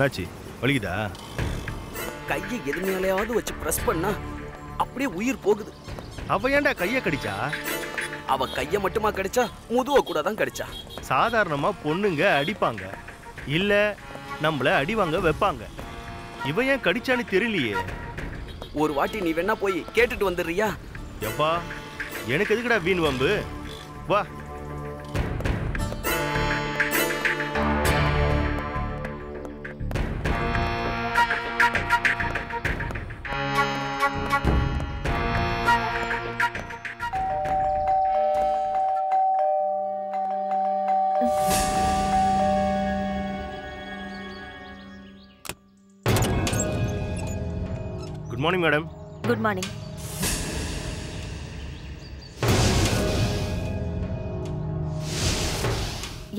என்னாச்சு? வலிக்குதா? கையை எது மேலேயாவது வச்சு பிரஸ் பண்ணா அப்படியே உயிர் போகுது. அவ ஏன்டா கையை கடிச்சா? அவ கைய மட்டுமா கடிச்சா? முதுவ கூட தான் கடிச்சா. சாதாரணமா பொண்ணுங்க அடிப்பாங்க. இல்ல நம்மள அடிவாங்க வைப்பாங்க. இவ ஏன் கடிச்சான்னு தெரியலையே. ஒரு வாட்டி நீ வேணா போய் கேட்டுட்டு வந்துடுறியா? எப்பா எனக்கு எதுக்குடா வீண் வம்பு? வா குட் மார்னிங்.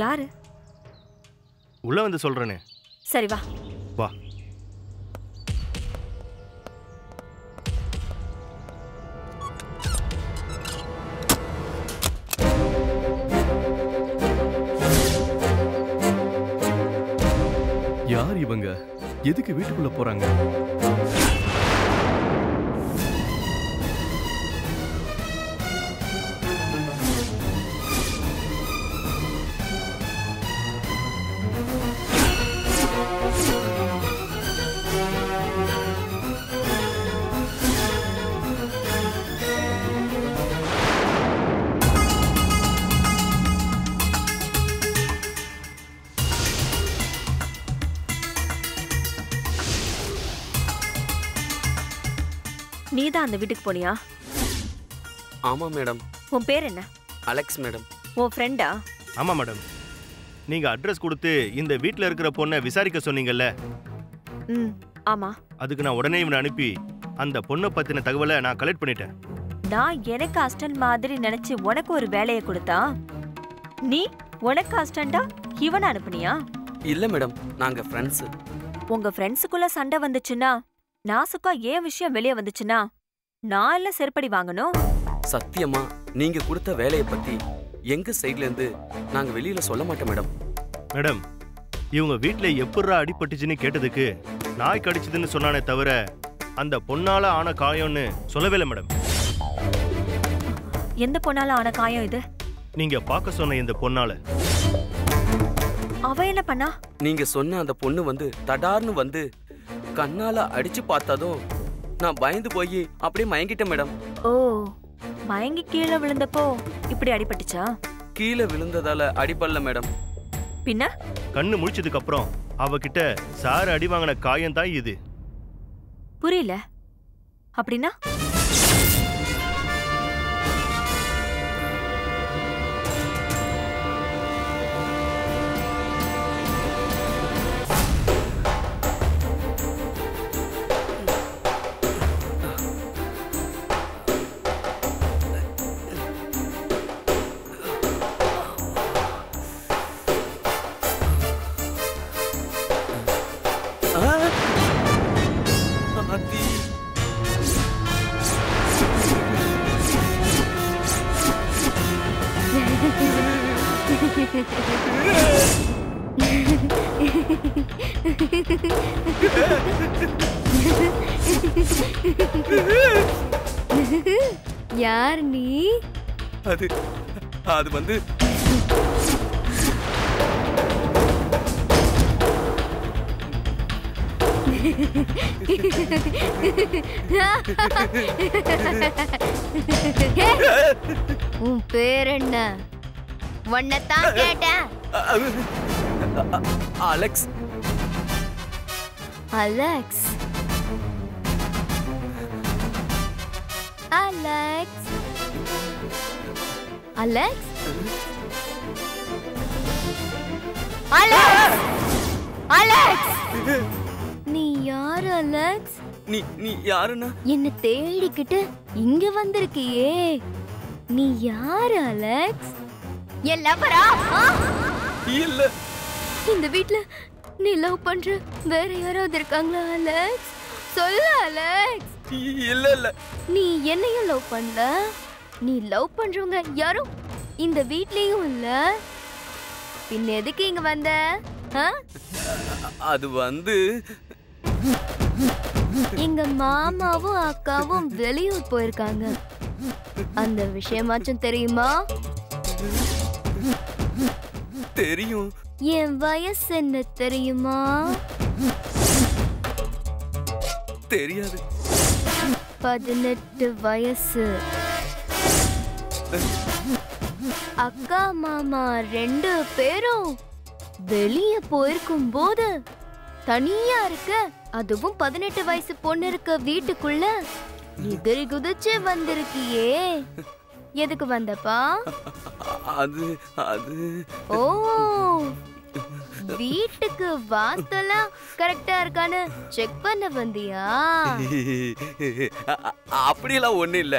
யாரு? உள்ள வந்து சொல்றேனே. சரி வா. வா. யார் இவங்க? எதுக்கு வீட்டுக்குள்ள போறாங்க? தான் அந்த வீட்டுக்கு போனியா? ஆமா மேடம். உன் பேர் என்ன? Alex madam. உன் ஃப்ரெண்டா ஆமா மேடம். நீங்க அட்ரஸ் கொடுத்து இந்த வீட்ல இருக்கிற பொண்ணை விசாரிக்க சொன்னீங்கல்ல? ம் ஆமா. அதுக்கு நான் உடனே இவனை அனுப்பி அந்த பொண்ணை பத்தின தகவலை நான் கலெக்ட் பண்ணிட்டேன். நான் எனக்கு அஸ்டன்ட் மாதிரி நினைச்சு உனக்கு ஒரு வேலையை கொடுத்தா? நீ உனக்கு அஸ்டண்டா இவனை அனுப்புனியா? இல்ல மேடம். நாங்க ஃப்ரெண்ட்ஸ் உங்க ஃப்ரெண்ட்ஸுக்குள்ள சண்டை வந்துச்சுன்னா நாசுக்கா ஏன் விஷயம் வெளியே வந்துச்சுன்னா? நான் இல்ல செருப்படி வாங்கணும். சத்தியமா நீங்க கொடுத்த வேலையை பத்தி எங்க சைடுல இருந்து நாங்க வெளியில சொல்ல மாட்டோம் மேடம். மேடம் இவங்க வீட்ல எப்படிரா அடிபட்டுச்சுன்னு கேட்டதுக்கு நாய் கடிச்சதுன்னு சொன்னானே தவிர அந்த பொண்ணால ஆன காயம்னு சொல்லவே இல்லை மேடம். எந்த பொண்ணால ஆன காயம் இது? நீங்க பார்க்க சொன்ன இந்த பொண்ணால. அவ என்ன பண்ணா? நீங்க சொன்ன அந்த பொண்ணு வந்து தடார்னு வந்து கண்ணால அடிச்சு பார்த்ததும் நான் பயந்து போய் அப்படியே மயங்கிட்டேன் மேடம். ஓ மயங்கி கீழே விழுந்தப்போ இப்படி அடிபட்டுச்சா? கீழே விழுந்ததால அடிபடல மேடம். பின்ன? கண்ணு முழிச்சதுக்கு அப்புறம் அவகிட்ட சார் அடி வாங்கின காயம் தான் இது. புரியல. அப்படின்னா? அது வந்து உன் பேர் என்ன உன்னைத்தான் கேட்டேன். Alex. Alex. Alex. Alex Alex Alex நீ யார் அலெக்ஸ் நீ நீ யாருன்னா? என்ன தேடிக்கிட்டு இங்க வந்திருக்கியே. நீ யார் அலெக்ஸ் என் லவரா இல்ல. இந்த வீட்ல நீ லவ் பண்ற வேற யாராவது இருக்காங்களா அலெக்ஸ் சொல்லு அலெக்ஸ் இல்ல இல்ல. நீ என்னையும் லவ் பண்ணல? நீ லவ் பண்றவங்க யாரும் இந்த வீட்லயும் இல்ல. பின்ன எதுக்கு இங்க வந்த? அது வந்து எங்க மாமாவும் அக்காவும் வெளியூர் போயிருக்காங்க. அந்த விஷயமாச்சும் தெரியுமா? தெரியும். என் வயசு என்ன தெரியுமா? தெரியாது. பதினெட்டு வயசு. அக்கா மாமா ரெண்டு பேரும் வெளிய போயிருக்கும் போது தனியா இருக்க அதுவும் பதினெட்டு வயசு பொண்ணு இருக்க வீட்டுக்குள்ள எதிரி குதிச்சு வந்திருக்கியே. எதுக்கு வந்தப்பா? அது அது. ஓ வீட்டுக்கு வாஸ்தெல்லாம் கரெக்டா இருக்கான்னு செக் பண்ண வந்தியா அ- அ- அப்படியெல்லாம் ஒண்ணும் இல்ல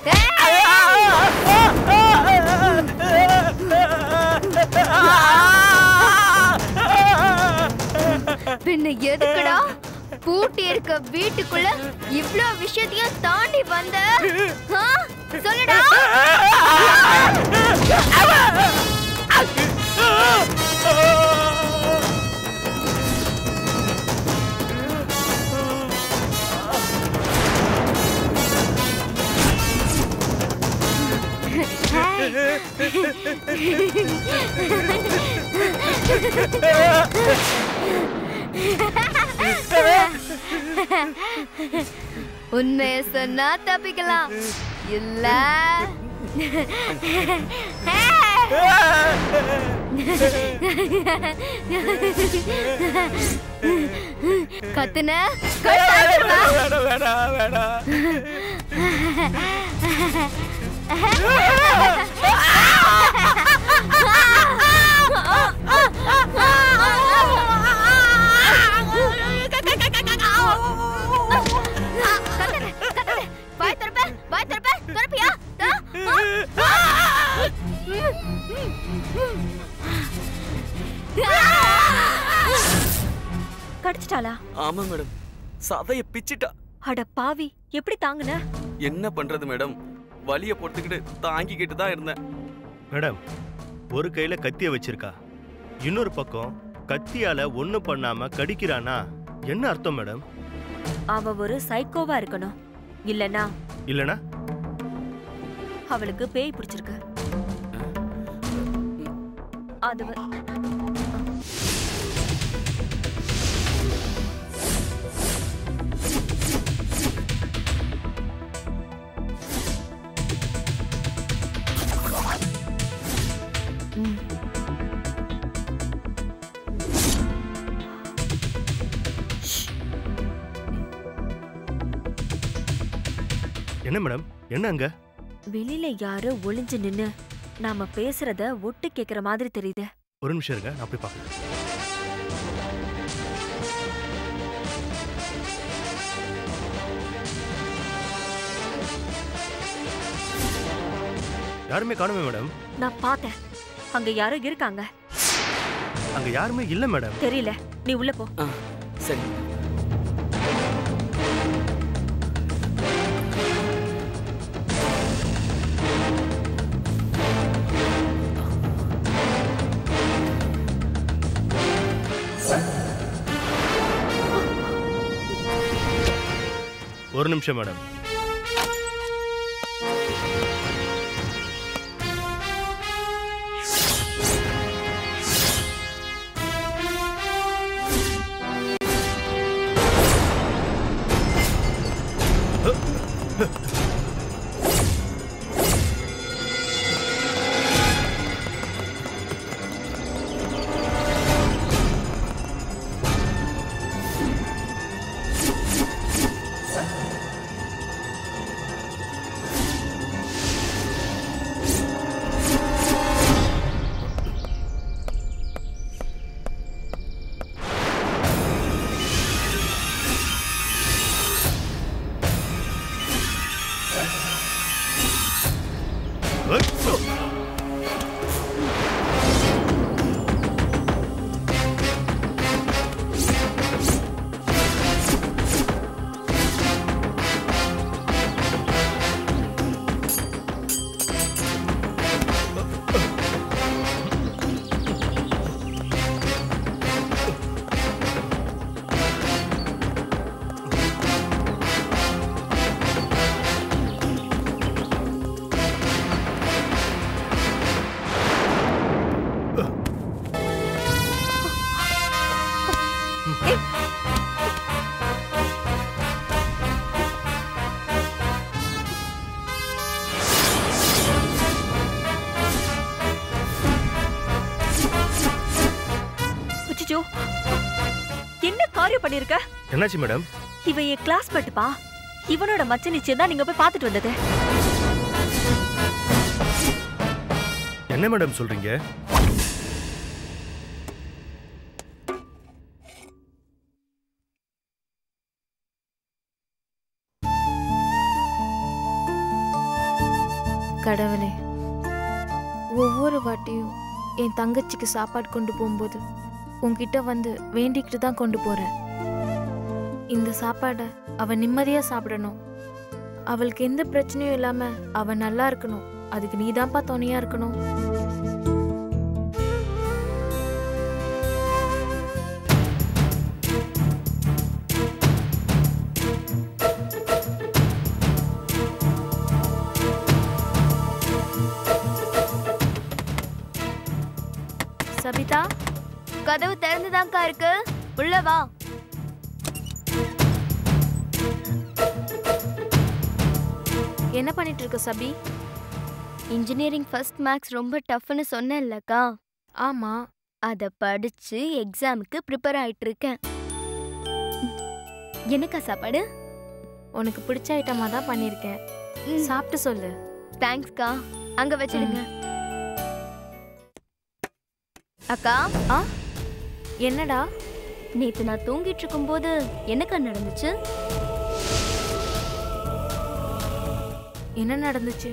பின்ன எதுக்குடா பூட்டி இருக்க வீட்டுக்குள்ள இவ்ளோ விஷயத்தையும் தாண்டி வந்த சொல்லுடா Oh! உண்மைய சொன்னா தப்பிக்கலாம். இல்ல. கத்துன? வேணாம் வேணாம். கடிச்சிட்டாளா? ஆமா மேடம். சதைய பிச்சிட்டா. அட பாவி எப்படி தாங்குன? என்ன பண்றது மேடம்? வலிய பொறுத்துக்கிட்டு தாங்கிக்கிட்டு தான் இருந்தேன். மேடம் ஒரு கையில கத்திய வச்சிருக்கா. இன்னொரு பக்கம் கத்தியால ஒண்ணு பண்ணாம கடிக்கிறானா? என்ன அர்த்தம் மேடம்? அவ ஒரு சைக்கோவா இருக்கணும். இல்லனா? இல்லனா? அவளுக்கு பேய் பிடிச்சிருக்கு. அது என்ன மேடம்? என்ன அங்க? வெளியில யாரோ ஒளிஞ்சு நின்னு நாம பேசுறத ஒட்டு கேக்குற மாதிரி தெரியுது. ஒரு நிமிஷம் இருங்க நான் போய் பார்க்கறேன் யாருமே காணுமே மேடம். நான் பார்த்தேன். அங்க யாரோ இருக்காங்க. அங்க யாருமே இல்ல மேடம். தெரியல. நீ உள்ள போ. சரி. ஒரு நிமிஷம் மேடம். பண்ணிருக்க? என்னாச்சு மேடம்? இவன் என் கிளாஸ் பட்டுப்பா இவனோட மச்ச நிச்சயம் தான் நீங்க போய் பார்த்துட்டு வந்தது. என்ன மேடம் சொல்றீங்க? கடவுளே ஒவ்வொரு வாட்டியும் என் தங்கச்சிக்கு சாப்பாடு கொண்டு போகும்போது உன்கிட்ட வந்து வேண்டிக்கிட்டு தான் கொண்டு போறேன். இந்த சாப்பாடை அவ நிம்மதியாக சாப்பிடணும். அவளுக்கு எந்த பிரச்சனையும் இல்லாமல் அவ நல்லா இருக்கணும். அதுக்கு நீதான்ப்பா துணையாக இருக்கணும். சபிதா கதவு திறந்துதான்க்கா இருக்கு. உள்ள வா. என்ன பண்ணிட்டு இருக்க சபி? இன்ஜினியரிங் ஃபர்ஸ்ட் மேக்ஸ் ரொம்ப டஃப்னு சொன்னேன்லக்கா. ஆமா. அத படிச்சு எக்ஸாமுக்கு ப்ரிப்பேர் ஆயிட்டு இருக்கேன் என்னக்கா சாப்பாடு? உனக்கு பிடிச்ச ஐட்டமா தான் பண்ணிருக்கேன் ம், சாப்பிட்டு சொல்லு. தேங்க்ஸ்க்கா அங்க வச்சிடுங்க. அக்கா? என்னடா? நேத்து நான் தூங்கிட்டு இருக்கும்போது என்னக்கா நடந்துச்சு? என்ன நடந்துச்சு?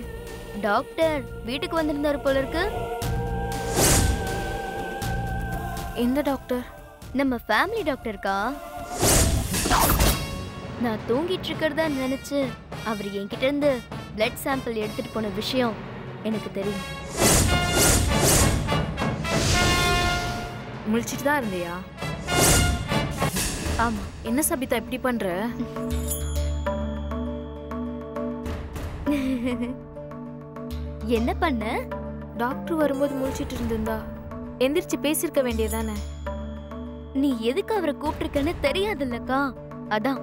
டாக்டர் வீட்டுக்கு வந்திருந்தாரு போல இருக்கு எந்த டாக்டர்? நம்ம ஃபேமிலி டாக்டர்க்கா? நான் தூங்கிட்டு இருக்கிறதா நினைச்சு அவர் என்கிட்ட இருந்து பிளட் சாம்பிள் எடுத்துட்டு போன விஷயம் எனக்கு தெரியும். முழிச்சிட்டு தான் இருந்தியா? ஆமா. என்ன சபிதா இப்படி பண்ற? என்ன பண்ண? டாக்டர் வரும்போது முழிச்சிட்டு இருந்திருந்தா. எந்திரிச்சு பேசியிருக்க வேண்டியதானே நீ எதுக்கு அவரை கூப்பிட்டிருக்கன்னு தெரியாதுல்லக்கா. அதான்.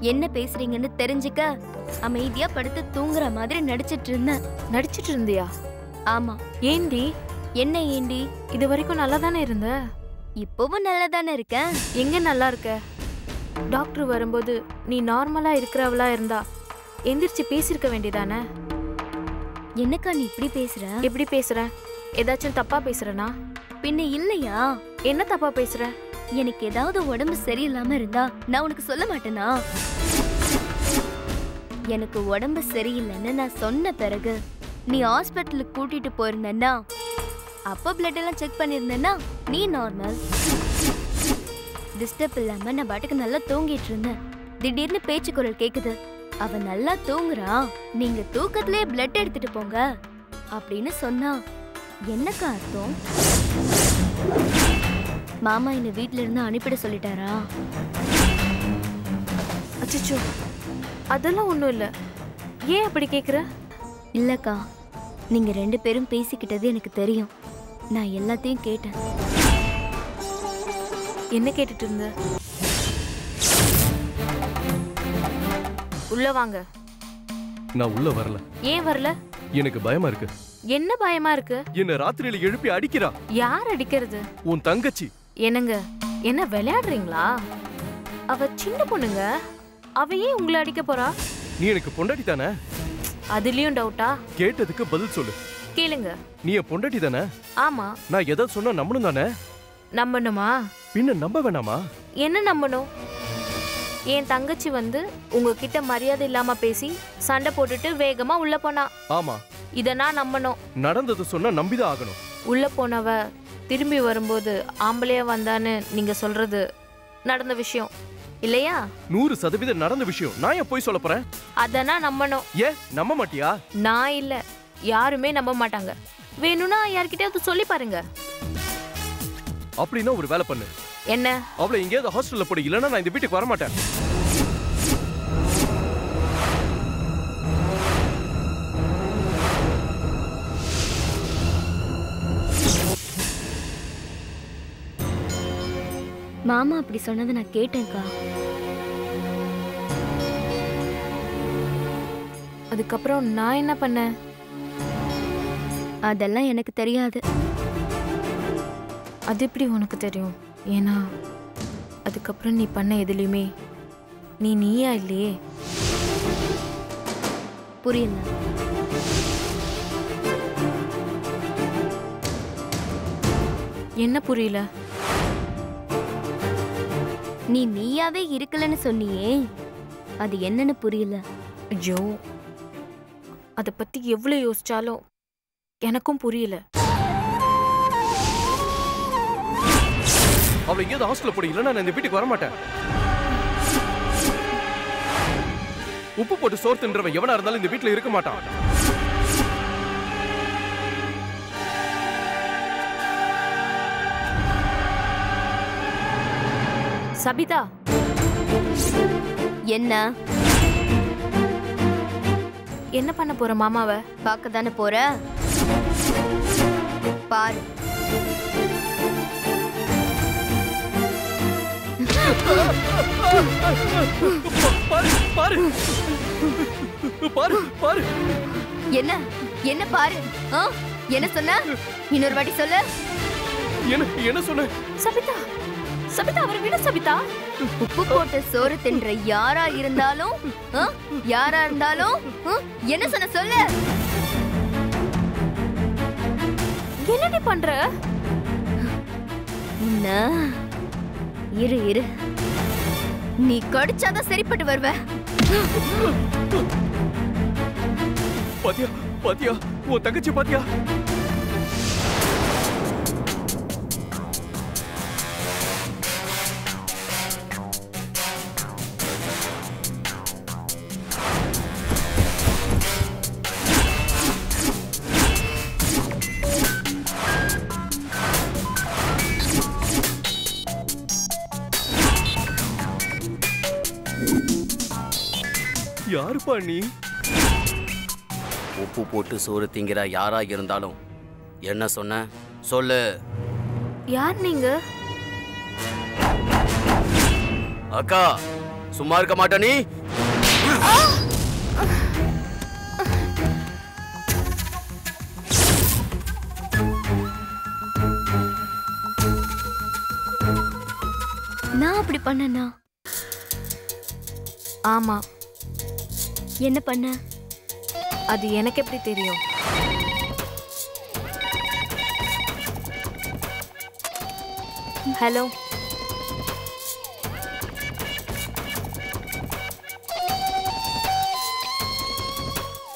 என்ன பேசுறீங்கன்னு தெரிஞ்சுக்க அமைதியா படுத்து தூங்குற மாதிரி நடிச்சிட்டு இருந்தேன். நடிச்சிட்டு இருந்தியா? ஆமா. ஏண்டி? என்ன ஏண்டி? இது வரைக்கும் நல்லா தானே இருந்த? இப்பவும் நல்லா தானே இருக்கேன் எங்க நல்லா இருக்க? டாக்டர் வரும்போது நீ நார்மலா இருக்கிறவளா இருந்தா எந்திரிச்சு பேசியிருக்க வேண்டியதானே? என்னக்கா நீ இப்படி பேசுற? எப்படி பேசுற? ஏதாச்சும் தப்பா பேசுறனா? பின்ன இல்லையா? என்ன தப்பா பேசுற? எனக்கு ஏதாவது உடம்பு சரியில்லாம இருந்தா நான் உனக்கு சொல்ல மாட்டேனா? எனக்கு உடம்பு சரியில்லைன்னு நான் சொன்ன பிறகு நீ ஹாஸ்பிட்டலுக்கு கூட்டிட்டு போயிருந்தேன்னா அப்போ பிளட் எல்லாம் செக் பண்ணியிருந்தேன்னா நீ நார்மல் டிஸ்டர்ப் இல்லாம நான் பாட்டுக்கு நல்லா தூங்கிட்டு இருந்தேன். திடீர்னு பேச்சு குரல் கேக்குது. அவ நல்லா தூங்குறா நீங்க தூக்கத்திலே பிளட் எடுத்துட்டு போங்க. அப்படின்னு சொன்னா என்னக்கா அர்த்தம்? மாமா என்ன வீட்ல இருந்து அனுப்பிட சொல்லிட்டாரா? அச்சச்சோ அதெல்லாம் ஒண்ணும் இல்ல. ஏன் அப்படி கேக்குற? இல்லக்கா நீங்க ரெண்டு பேரும் பேசிக்கிட்டது எனக்கு தெரியும். நான் எல்லாத்தையும் கேட்டேன். என்ன கேட்டுட்டு இருந்த? உள்ள வாங்க. நான் உள்ள வரல. ஏன் வரல? எனக்கு பயமா இருக்கு. என்ன பயமா இருக்கு? என்ன ராத்திரியில எழுப்பி அடிக்கிறா. யார் அடிக்கிறது? உன் தங்கச்சி. என்னங்க? என்ன விளையாடுறீங்களா? அவ சின்ன பொண்ணுங்க. அவ ஏன் உங்களை அடிக்க போறா? நீ எனக்கு பொண்டாட்டி தானே? அதுலயும் டவுட்டா? கேட்டதுக்கு பதில் சொல்லு. கேளுங்க. நீ என் பொண்டாட்டி தானே? ஆமா. நான் எதாவது சொன்னா நம்பணும் தானே? நம்பணுமா? பின்ன நம்ப வேணாமா? என்ன நம்பணும்? என் தங்கச்சி வந்து உங்ககிட்ட மரியாதை இல்லாம பேசி சண்டை போட்டுட்டு வேகமா உள்ள போனா. ஆமா. இத நான் நம்பணும். நடந்தது சொன்னா நம்பிதான் ஆகணும். உள்ள போனவ திரும்பி வரும்போது ஆம்பளையா வந்தான்னு நீங்க சொல்றது நடந்த விஷயம். இல்லையா? நூறு சதவீதம் நடந்த விஷயம். நான் ஏன் போய் சொல்ல போறேன்? அத நான் நம்பணும். ஏன்? நம்ப மாட்டியா? நான் இல்ல. யாருமே நம்ப மாட்டாங்க. வேணும்னா யார்கிட்டயாவது சொல்லி பாருங்க. அப்படின்னா ஒரு வேலை பண்ணு. என்ன? அவளை எங்கேயாவது ஹாஸ்டல்ல போடு இல்லைன்னா நான் இந்த வீட்டுக்கு வர மாட்டேன் மாமா அப்படி சொன்னதை நான் கேட்டேன்க்கா. அதுக்கப்புறம் நான் என்ன பண்ணேன்? அதெல்லாம் எனக்கு தெரியாது. அது எப்படி உனக்கு தெரியும்? ஏன்னா அதுக்கப்புறம் நீ பண்ண எதுலையுமே நீ நீயா இல்லையே? புரியல என்ன புரியல? நீ நீயாவே இருக்கலன்னு சொன்னியே. அது என்னன்னு புரியல. ஐயோ. அதை பத்தி எவ்வளோ யோசிச்சாலும் எனக்கும் புரியல. அவளை எங்கேயாவது ஹாஸ்டல்ல போடு இல்லைன்னா நான் இந்த வீட்டுக்கு வர மாட்டேன் உப்பு போட்டு சோறு தின்றவன் எவனா இருந்தாலும் இந்த வீட்டுல இருக்க மாட்டான். சபிதா. என்ன? என்ன பண்ண போற மாமாவை? பார்க்க தானே போற? பாரு. பாரு பாரு பாரு. பாரு என்ன? என்ன பாரு? என்ன சொன்ன? இன்னொரு வாட்டி சொல்லு. என்ன என்ன சொன்ன? சபிதா சபிதா அவரை விட சபிதா. உப்பு போட்டு சோறு தின்ற யாரா இருந்தாலும்? யாரா இருந்தாலும்? என்ன சொன்ன சொல்லு. என்னடி பண்ற? என்ன? இரு இரு. நீ கடிச்சாதான் சரிப்பட்டு வருவ. பாத்தியா பாத்தியா உன் தங்கச்சி பாத்தியா? யாருப்பா நீ உப்பு போட்டு சோறு திங்கிற யாரா இருந்தாலும் என்ன சொன்ன? சொல்லு. யார் நீங்க? அக்கா சும்மா இருக்க மாட்ட நீ. நான் அப்படி பண்ணனா ஆமா. என்ன பண்ண? அது எனக்கு எப்படி தெரியும்? ஹலோ?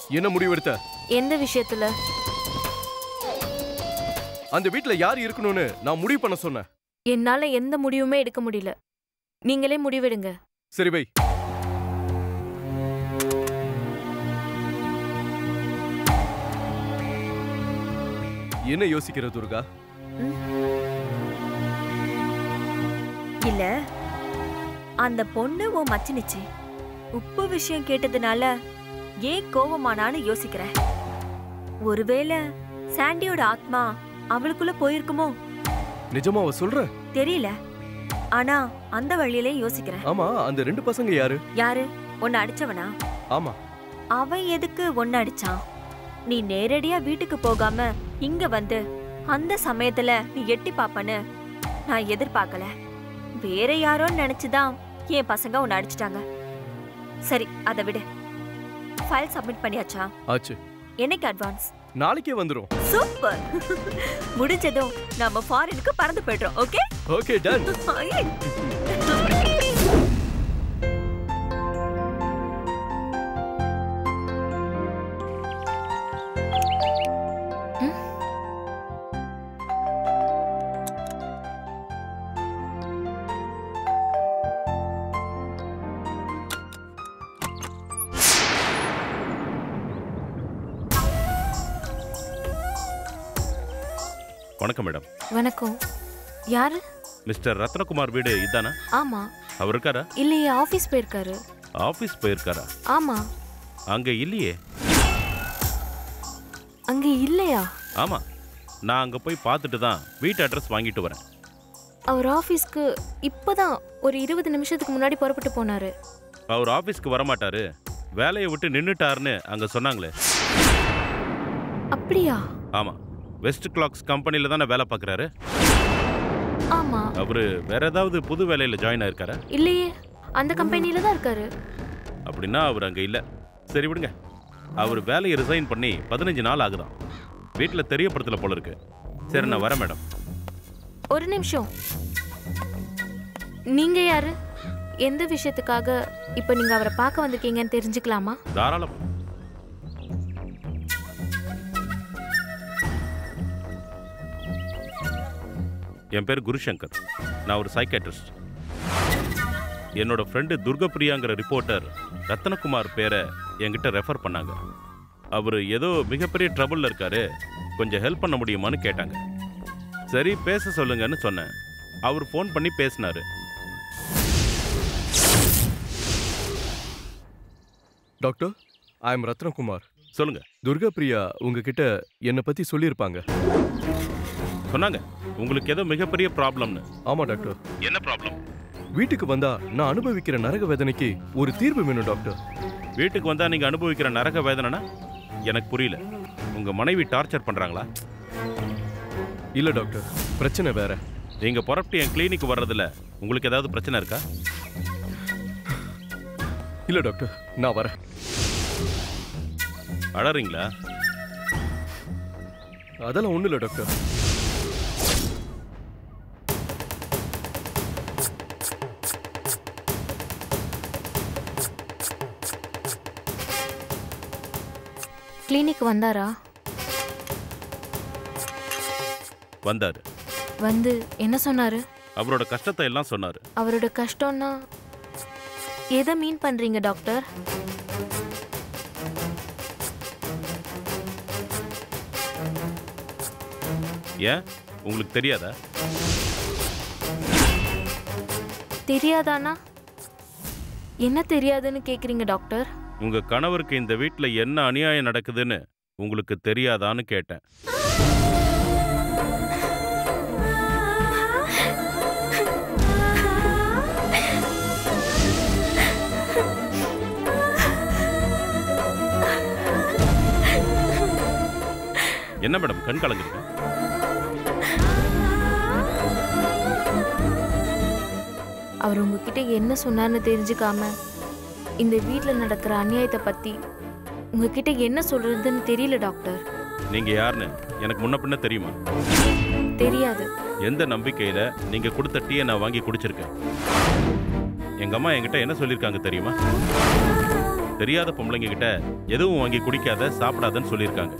என்ன முடிவெடுத்த எந்த விஷயத்துல? அந்த வீட்ல யார் இருக்கணும்னு நான் முடிவு பண்ண சொன்னேன். என்னால எந்த முடிவுமே எடுக்க முடியல. நீங்களே முடிவெடுங்க. சரி வை. என்ன யோசிக்கிற துர்கா? இல்ல. அந்த பொண்ணு உன் மச்சினிச்சு. உப்பு விஷயம் கேட்டதுனால ஏன் கோவமானான்னு யோசிக்கிறேன் ஒருவேளை சாண்டியோட ஆத்மா அவளுக்குள்ள போயிருக்குமோ? நிஜமா அவ சொல்ற? தெரியல. ஆனா அந்த வழியிலே யோசிக்கிறேன் ஆமா அந்த ரெண்டு பசங்க யாரு? யாரு? உன்னை அடிச்சவனா? ஆமா. அவன் எதுக்கு ஒன்னு அடிச்சான்? நீ நேரடியா வீட்டுக்கு போகாம இங்க வந்து அந்த சமயத்துல நீ எட்டி பாப்பன்னு நான் எதிர்பார்க்கல. வேற யாரோன்னு நினைச்சுதான் என் பசங்க உன்னை அடிச்சிட்டாங்க. சரி அதை விடு. ஃபைல் சப்மிட் பண்ணியாச்சா? ஆச்சு. என்னைக்கு அட்வான்ஸ் நாளைக்கே வந்துரும். சூப்பர். முடிஞ்சதும் நம்ம ஃபாரினுக்கு பறந்து போயிடுறோம் ஓகே ஓகே டன் வணக்கம் மேடம். வணக்கம். யாரு? மிஸ்டர் ரத்னகுமார் வீடு இதானா? ஆமா. அவர் இருக்காரா? இல்லையே ஆபீஸ் போயிருக்காரு. ஆபீஸ் போயிருக்காரா? ஆமா. அங்க இல்லையே. அங்க இல்லையா? ஆமா. நான் அங்க போய் பார்த்துட்டு தான் வீட்டு அட்ரஸ் வாங்கிட்டு வரேன். அவர் ஆபீஸ்க்கு இப்பதான் ஒரு இருபது நிமிஷத்துக்கு முன்னாடி புறப்பட்டு போனாரு. அவர் ஆபீஸ்க்கு வர மாட்டாரு வேலையை விட்டு நின்னுட்டாருன்னு அங்க சொன்னாங்களே. அப்படியா? ஆமா. வெஸ்ட் கிளாக்ஸ் கம்பெனில தானே வேலை பார்க்குறாரு? ஆமா. அவரு வேற ஏதாவது புது வேலையில ஜாயின் ஆயிருக்காரா? இல்லையே. அந்த கம்பெனியில தான் இருக்காரு. அப்படின்னா அவர் அங்க இல்ல. சரி விடுங்க. அவர் வேலையை ரிசைன் பண்ணி பதினஞ்சு நாள் ஆகுதாம் வீட்டில் தெரியப்படுத்தல போல இருக்கு. சரி நான் வரேன் மேடம். ஒரு நிமிஷம். நீங்க யாரு? எந்த விஷயத்துக்காக இப்போ நீங்க அவரை பார்க்க வந்திருக்கீங்கன்னு தெரிஞ்சுக்கலாமா? தாராளம். என் பேர் குருசங்கர். நான் ஒரு சைக்காட்ரிஸ்ட் என்னோட ஃப்ரெண்டு துர்கப்பிரியாங்கிற ரிப்போர்ட்டர் ரத்னகுமார் பேரை என்கிட்ட ரெஃபர் பண்ணாங்க. அவர் ஏதோ மிகப்பெரிய ட்ரபுளில் இருக்காரு. கொஞ்சம் ஹெல்ப் பண்ண முடியுமான்னு கேட்டாங்க. சரி பேச சொல்லுங்கன்னு சொன்னேன். அவர் ஃபோன் பண்ணி பேசினாரு. Doctor I am Ratnakumar. சொல்லுங்க. துர்கா பிரியா உங்ககிட்ட என்னை பத்தி சொல்லியிருப்பாங்க. சொன்னாங்க. உங்களுக்கு ஏதோ மிகப்பெரிய ப்ராப்ளம்னு. ஆமா டாக்டர். என்ன ப்ராப்ளம்? வீட்டுக்கு வந்தா நான் அனுபவிக்கிற நரக வேதனைக்கு ஒரு தீர்வு வேணும் டாக்டர். வீட்டுக்கு வந்தா நீங்க அனுபவிக்கிற நரக வேதனைனா எனக்கு புரியல. உங்க மனைவி டார்ச்சர் பண்றாங்களா? இல்ல டாக்டர். பிரச்சனை வேற. நீங்க புறப்பட்டு என் கிளினிக் வர்றதுல உங்களுக்கு ஏதாவது பிரச்சனை இருக்கா? இல்ல டாக்டர். நான் வரேன். அழறீங்களா அதெல்லாம் ஒண்ணு இல்ல டாக்டர். கிளினிக் வந்தாரா? வந்தாரு. வந்து என்ன சொன்னாரு? அவரோட கஷ்டத்தை எல்லாம் சொன்னாரு. அவரோட கஷ்டம்னா எதை மீன் பண்றீங்க டாக்டர்? ஏன்? உங்களுக்கு தெரியாதா? தெரியாதானா? என்ன தெரியாதுன்னு கேக்குறீங்க டாக்டர்? உங்க கணவருக்கு இந்த வீட்டில் என்ன அநியாயம் நடக்குதுன்னு உங்களுக்கு தெரியாதான்னு கேட்டேன். என்ன மேடம் கண் கலங்குறீங்க? அவர் உங்ககிட்ட என்ன சொன்னார்னு தெரிஞ்சுக்காம இந்த வீட்டில் நடக்கிற அநியாயத்தை பத்தி உங்ககிட்ட என்ன சொல்றதுன்னு தெரியல டாக்டர். நீங்க யாருன்னு எனக்கு முன்ன பின்ன தெரியுமா? தெரியாது. எந்த நம்பிக்கையில நீங்க கொடுத்த டீயை நான் வாங்கி குடிச்சிருக்கேன்? எங்க அம்மா என்கிட்ட என்ன சொல்லியிருக்காங்க தெரியுமா? தெரியாத பொம்பளைங்க கிட்ட எதுவும் வாங்கி குடிக்காத சாப்பிடாதன்னு சொல்லியிருக்காங்க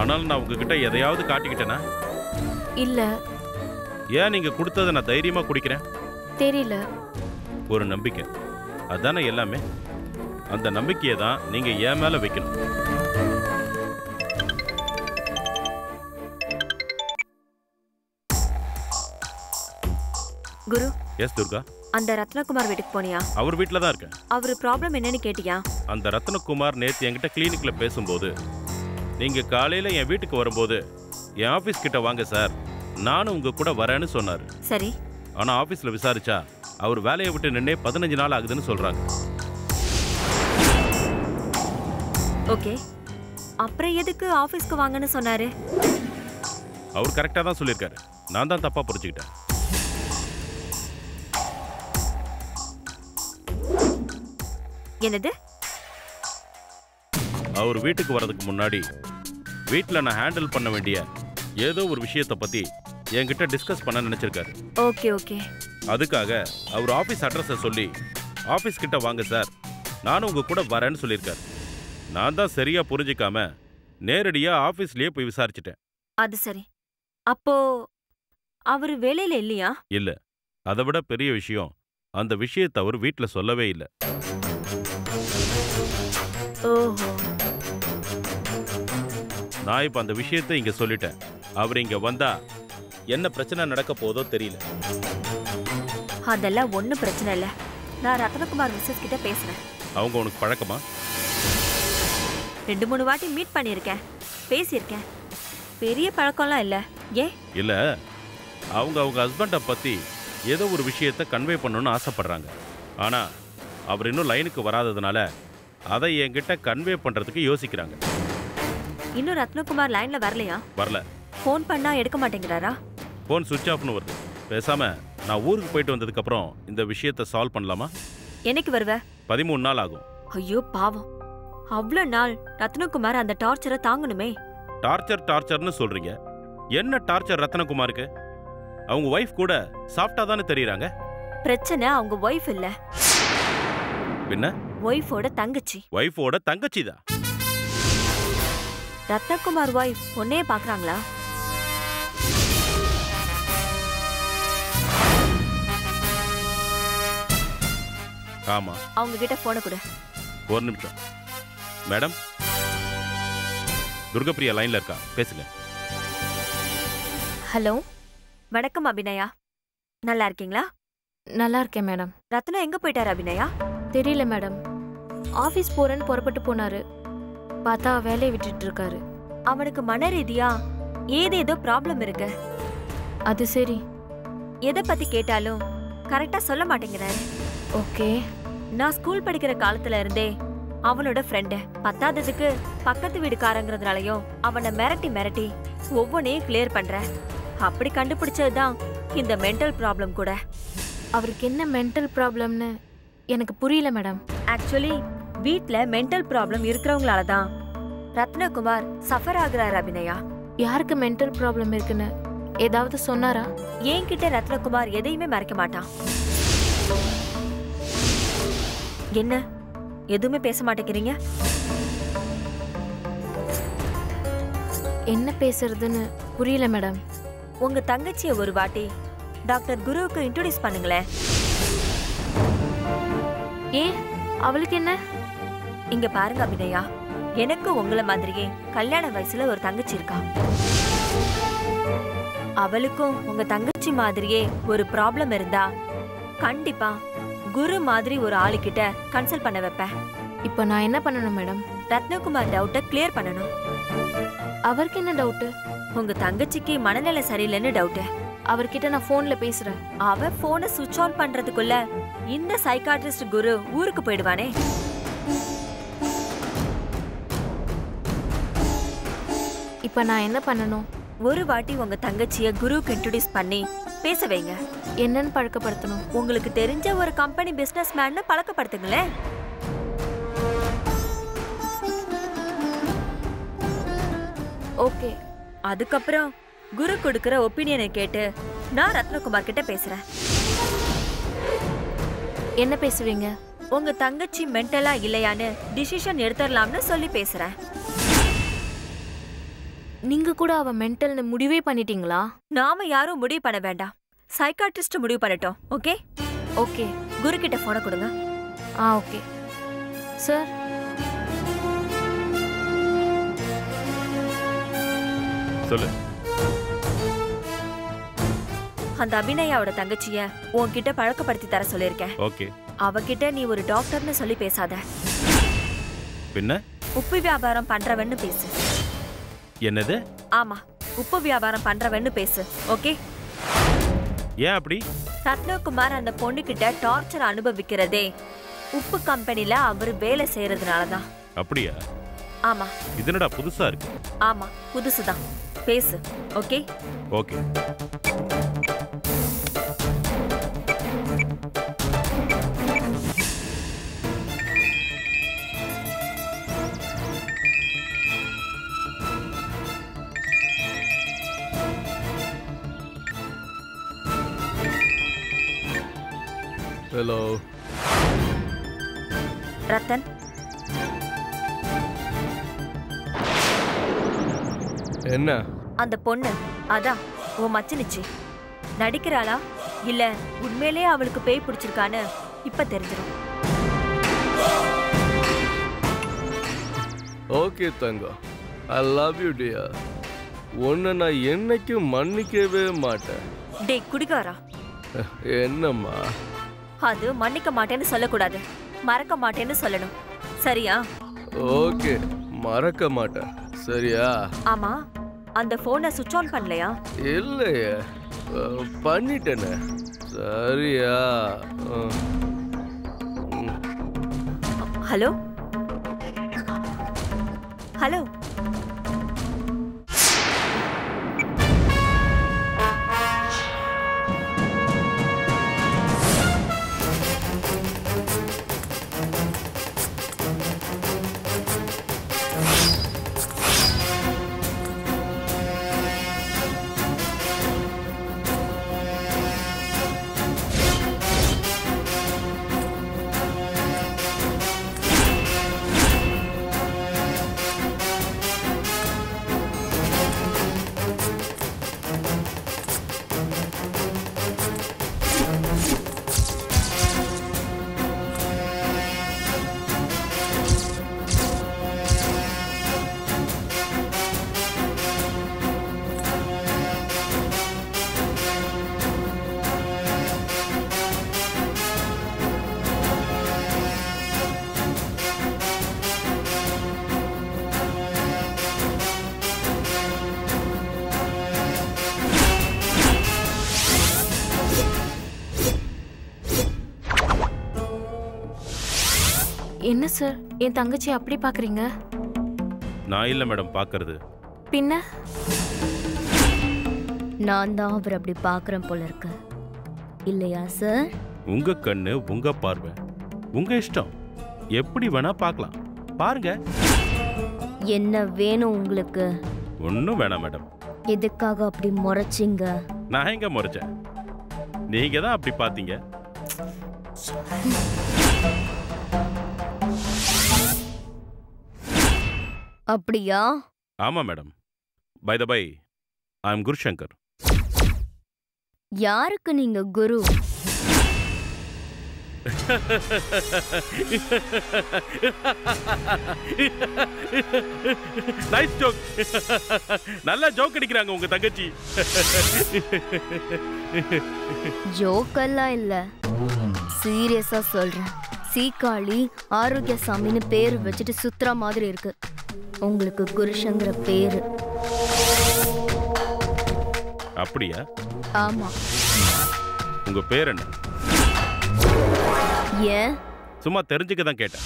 ஆனால் நான் உங்ககிட்ட எதையாவது காட்டிக்கிட்டேனா? இல்ல. ஏன் நீங்க கொடுத்ததை நான் தைரியமா குடிக்கிறேன்? தெரியல. ஒரு நம்பிக்கை. அதானே எல்லாமே? அந்த நம்பிக்கையை தான் நீங்க என் மேல வைக்கணும். குரு. எஸ் துர்கா. அந்த ரத்னகுமார் வீட்டுக்கு போனியா? அவர் வீட்டில் தான் இருக்கேன். அவரு ப்ராப்ளம் என்னன்னு கேட்டியா? அந்த ரத்னகுமார் நேத்து என்கிட்ட கிளினிக்ல பேசும்போது நீங்க காலையில என் வீட்டுக்கு வரும்போது என் ஆபீஸ் கிட்ட வாங்க சார். நானும் உங்க கூட வரேன்னு சொன்னாரு. சரி. ஆனா ஆபீஸ்ல விசாரிச்சா அவர் வேலையை விட்டு நின்னே பதினஞ்சு நாள் ஆகுதுன்னு சொல்றாங்க. ஓகே. அப்புறம் எதுக்கு ஆபீஸ்க்கு வாங்கன்னு சொன்னாரு? அவர் கரெக்டா தான் சொல்லியிருக்காரு. நான் தான் தப்பா புரிஞ்சுக்கிட்டேன். என்னது? அவர் வீட்டுக்கு வர்றதுக்கு முன்னாடி வீட்டில் நான் ஹேண்டில் பண்ண வேண்டிய ஏதோ ஒரு விஷயத்தை பத்தி என்கிட்ட டிஸ்கஸ் பண்ண நினைச்சிருக்காரு. Okay okay. அதுக்காக அவர் ஆஃபீஸ் அட்ரஸை சொல்லி ஆஃபீஸ் கிட்ட வாங்க சார் நானும் உங்க கூட வரேன்னு சொல்லியிருக்காரு. நான் தான் சரியா புரிஞ்சிக்காம நேரடியா ஆஃபீஸ்லயே போய் விசாரிச்சிட்டேன். அது சரி. அப்போ அவரு வேலையில இல்லையா? இல்ல. அதை விட பெரிய விஷயம் அந்த விஷயத்தை அவர் வீட்டில் சொல்லவே இல்லை. நான் இப்போ அந்த விஷயத்தை இங்க சொல்லிட்டேன். அவர் இங்க வந்தா என்ன பிரச்சனை நடக்க போதோ தெரியல. அதெல்லாம் ஒண்ணும் பிரச்சனை இல்ல. நான் ரத்னகுமார் மிஸ்ஸஸ் கிட்ட பேசுறேன். அவங்க உனக்கு பழக்கமா? ரெண்டு மூணு வாட்டி மீட் பண்ணியிருக்கேன். பேசியிருக்கேன். பெரிய பழக்கம்லாம் இல்ல. ஏன்? இல்ல. அவங்க அவங்க ஹஸ்பண்டை பத்தி ஏதோ ஒரு விஷயத்தை கன்வே பண்ணணும்னு ஆசைப்படுறாங்க. ஆனா அவர் இன்னும் லைனுக்கு வராததுனால அதை என்கிட்ட கன்வே பண்றதுக்கு யோசிக்கிறாங்க. இன்னும் ரத்னகுமார் லைன்ல வரலையா? வரல. ஃபோன் பண்ணா எடுக்க மாட்டேங்கிறாரா? ஃபோன் சுவிட்ச் ஆஃப்னு வருது. பேசாம நான் ஊருக்கு போயிட்டு வந்ததுக்கப்புறம் இந்த விஷயத்தை சால்வ் பண்ணலாமா? என்னைக்கு வருவ? பதிமூணு நாள் ஆகும். ஐயோ பாவம். அவ்வளோ நாள் ரத்னகுமார் அந்த டார்ச்சரை தாங்கணுமே. டார்ச்சர் டார்ச்சர்னு சொல்றீங்க. என்ன டார்ச்சர் ரத்னகுமாருக்கு? அவங்க ஒய்ஃப் கூட சாஃப்டா தானே தெரியுறாங்க? பிரச்சனை அவங்க ஒய்ஃப் இல்ல. பின்ன? ஒய்ஃபோட தங்கச்சி. ஒய்ஃபோட தங்கச்சி தான் ரத்னகுமார் ஒய்ஃப் உன்னையே பாக்குறாங்களா ஆமா. அவங்க கிட்ட போன கொடு. ஒரு நிமிஷம். மேடம் துர்கப்பிரியா லைன்ல இருக்கா? பேசுங்க. ஹலோ வணக்கம் அபிநயா. நல்லா இருக்கீங்களா? நல்லா இருக்கேன் மேடம். ரத்னா எங்க போயிட்டாரு அபிநயா? தெரியல மேடம். ஆஃபீஸ் போறேன்னு புறப்பட்டு போனாரு. பார்த்தா வேலையை விட்டுட்டு இருக்காரு. அவனுக்கு மன ரீதியா ஏதேதோ ப்ராப்ளம் இருக்கு. அது சரி. எதை பத்தி கேட்டாலும் கரெக்டா சொல்ல மாட்டேங்கிறாரு. ஓகே. நான் ஸ்கூல் படிக்கிற காலத்துல இருந்தே அவனோட ஃப்ரெண்டு பத்தாததுக்கு பக்கத்து வீடுக்காரங்கிறதுனாலயும் அவனை மிரட்டி மிரட்டி ஒவ்வொன்றையும் கிளியர் பண்ற. அப்படி கண்டுபிடிச்சதுதான் இந்த மென்டல் ப்ராப்ளம் கூட. அவருக்கு என்ன மென்டல் ப்ராப்ளம்னு எனக்கு புரியல மேடம் ஆக்சுவலி வீட்ல மென்டல் ப்ராப்ளம் இருக்கிறவங்களால தான் ரத்னகுமார் சஃபர் ஆகுறாரு அபிநயா. யாருக்கு மென்டல் ப்ராப்ளம் இருக்குன்னு ஏதாவது சொன்னாரா? என்கிட்ட ரத்னகுமார் எதையுமே மறைக்க மாட்டான். என்ன? எதுவுமே பேச மாட்டேங்கிறீங்க? என்ன பேசுறதுன்னு புரியல மேடம். உங்க தங்கச்சிய ஒரு வாட்டி டாக்டர் குருவுக்கு இன்ட்ரோடியூஸ் பண்ணுங்களேன். ஏன்? அவளுக்கு என்ன? இங்க பாருங்க அபிநயா. எனக்கு உங்களை மாதிரியே கல்யாண வயசுல ஒரு தங்கச்சி இருக்கா. அவளுக்கும் உங்க தங்கச்சி மாதிரியே ஒரு ப்ராப்ளம் இருந்தா கண்டிப்பா குரு மாதிரி ஒரு ஆளுகிட்ட கன்சல்ட் பண்ண வைப்பேன். இப்போ நான் என்ன பண்ணணும் மேடம்? ரத்னகுமார் டவுட்டை கிளியர் பண்ணணும். அவருக்கு என்ன டவுட்டு உங்க தங்கச்சிக்கு மனநிலை சரியில்லைன்னு டவுட்டு அவர்கிட்ட நான் ஃபோன்ல பேசுறேன். அவ போனை சுவிட்ச் ஆன் பண்றதுக்குள்ள இந்த சைக்காட்ரிஸ்ட் குரு ஊருக்கு போயிடுவானே. இப்போ நான் என்ன பண்ணணும்? ஒரு வாட்டி உங்க தங்கச்சிய குருவுக்கு இன்ட்ரோடியூஸ் பண்ணி பேச வைங்க. என்னன்னு பழக்கப்படுத்தணும். உங்களுக்கு தெரிஞ்ச ஒரு கம்பெனி பிசினஸ் மேன்னு பழக்கப்படுத்துங்களேன். ஓகே. அதுக்கப்புறம் குரு கொடுக்கிற ஒப்பீனியனை கேட்டு நான் ரத்னகுமார் கிட்ட பேசுறேன். என்ன பேசுவீங்க? உங்க தங்கச்சி மென்டலா இல்லையான்னு டிசிஷன் எடுத்துடலாம்னு சொல்லி பேசுறேன். நீங்க கூட அவ மென்டல்னு முடிவே பண்ணிட்டீங்களா? நாம யாரும் முடிவு பண்ண வேண்டாம். சைக்காட்ரிஸ்ட் முடிவு பண்ணட்டும் ஓகே ஓகே குரு கிட்ட போனை கொடுங்க. ஆ ஓகே சார் சொல்லு. அந்த அபிநயாவோட தங்கச்சிய உன்கிட்ட பழக்கப்படுத்தி தர சொல்லியிருக்கேன். ஓகே அவகிட்ட நீ ஒரு டாக்டர்னு சொல்லி பேசாத. பின்ன? உப்பு வியாபாரம் பண்றவன்னு பேசு. என்னது? ஆமா உப்பு வியாபாரம் பண்றவன்னு பேசு ஓகே? ஏன் அப்படி? ரத்னகுமார் அந்த பொண்ணுகிட்ட டார்ச்சர் அனுபவிக்கிறதே உப்பு கம்பெனில அவர் வேலை செய்யறதுனால தான் அப்படியா? ஆமா. இது என்னடா புதுசா இருக்கு? ஆமா புதுசுதான். பேசு ஓகே? ஓகே. ஹலோ. ரத்தன்? என்ன? அந்த பொண்ணு அதான் உன் மச்சினிச்சு. நடிக்கிறாளா? இல்ல உண்மையிலேயே அவளுக்கு பேய் பிடிச்சிருக்கான்னு இப்ப தெரிஞ்சிடும். ஓகே தங்கம் ஐ லவ் யூ டியர் உன்னை நான் என்னைக்கும் மன்னிக்கவே மாட்டேன். டேய் குடிகாரா? என்னம்மா? அது மன்னிக்க மாட்டேன்னு சொல்லக்கூடாது. மறக்க மாட்டேன்னு சொல்லணும். சரியா? ஓகே. மறக்க மாட்டேன். சரியா? ஆமா. அந்த போனை சுவிட்ச் ஆன் பண்ணலையா? இல்லையே. பண்ணிட்டேனே. சரியா. ஹலோ? ஹலோ? என்ன சார்? என் தங்கச்சி அப்படி பாக்குறீங்க? நான் இல்லை மேடம் பார்க்கறது பின்ன? நான் தான் அவர் அப்படி பார்க்குறேன் போல இருக்கு. இல்லையா சார்? உங்க கண்ணு உங்க பார்வை உங்க இஷ்டம். எப்படி வேணா பார்க்கலாம் பாருங்க. என்ன வேணும் உங்களுக்கு? ஒன்றும் வேணாம் மேடம். எதுக்காக அப்படி முறைச்சிங்க? நான் எங்க முறைச்சேன்? நீங்க தான் அப்படி பார்த்தீங்க. அப்படியா? ஆமா madam. By the by I am Gurushankar யாருக்கு நீங்க குரு? நைஸ் ஜோக் நல்லா ஜோக் அடிக்கிறாங்க உங்க தங்கச்சி. ஜோக்கெல்லாம் இல்ல. சீரியஸா சொல்றேன். சீக்காளி ஆரோக்கியசாமின்னு பேர் வச்சுட்டு சுத்துற மாதிரி இருக்கு. உங்களுக்கு குருஷங்கிற பேரு. அப்படியா? ஆமா. உங்க பேர் என்ன? ஏன்? சும்மா தெரிஞ்சுக்க தான் கேட்டேன்.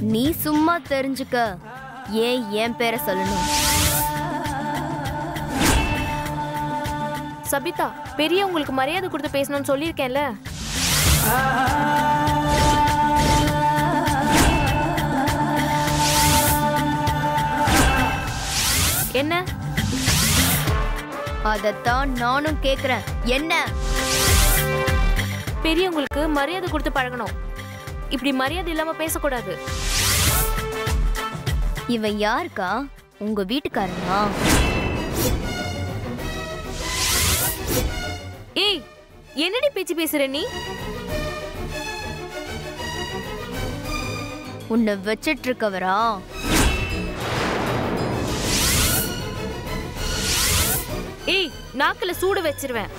நீ சும்மா தெரிஞ்சுக்க. ஏன் என் பேரை சொல்லணும்? சபிதா பெரிய உங்களுக்கு மரியாதை கொடுத்து பேசணும்னு சொல்லியிருக்கேன்ல. என்ன? அதைத்தான் நானும் கேக்குறேன். என்ன? பெரியவங்களுக்கு மரியாதை கொடுத்து பழகணும். இப்படி மரியாதை இல்லாம பேசக்கூடாது. இவன் யாருக்கா? உங்க வீட்டுக்காரனா? என்னடி பேச்சு பேசுற நீ? உன்னை வச்சிட்டு இருக்கவரா ஏய் நாக்குல சூடு வச்சிருவேன்.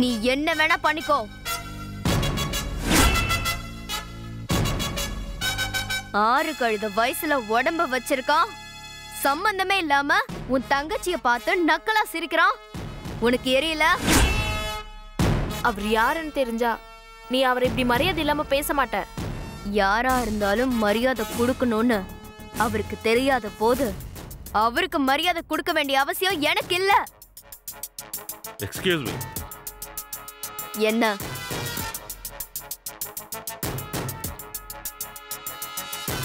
நீ என்ன வேணா பண்ணிக்கோ. ஆறு கழுத வயசுல உடம்ப வச்சிருக்கான். சம்பந்தமே இல்லாம உன் தங்கச்சிய பார்த்து நக்கலா சிரிக்கிறான். உனக்கு எரியல? அவர் யாருன்னு தெரிஞ்சா நீ அவரை இப்படி மரியாதை இல்லாம பேச மாட்ட. யாரா இருந்தாலும் மரியாதை கொடுக்கணும்னு அவருக்கு தெரியாத போது அவருக்கு மரியாதை கொடுக்க வேண்டிய அவசியம் எனக்கு இல்ல. எக்ஸ்கியூஸ் மீ என்ன?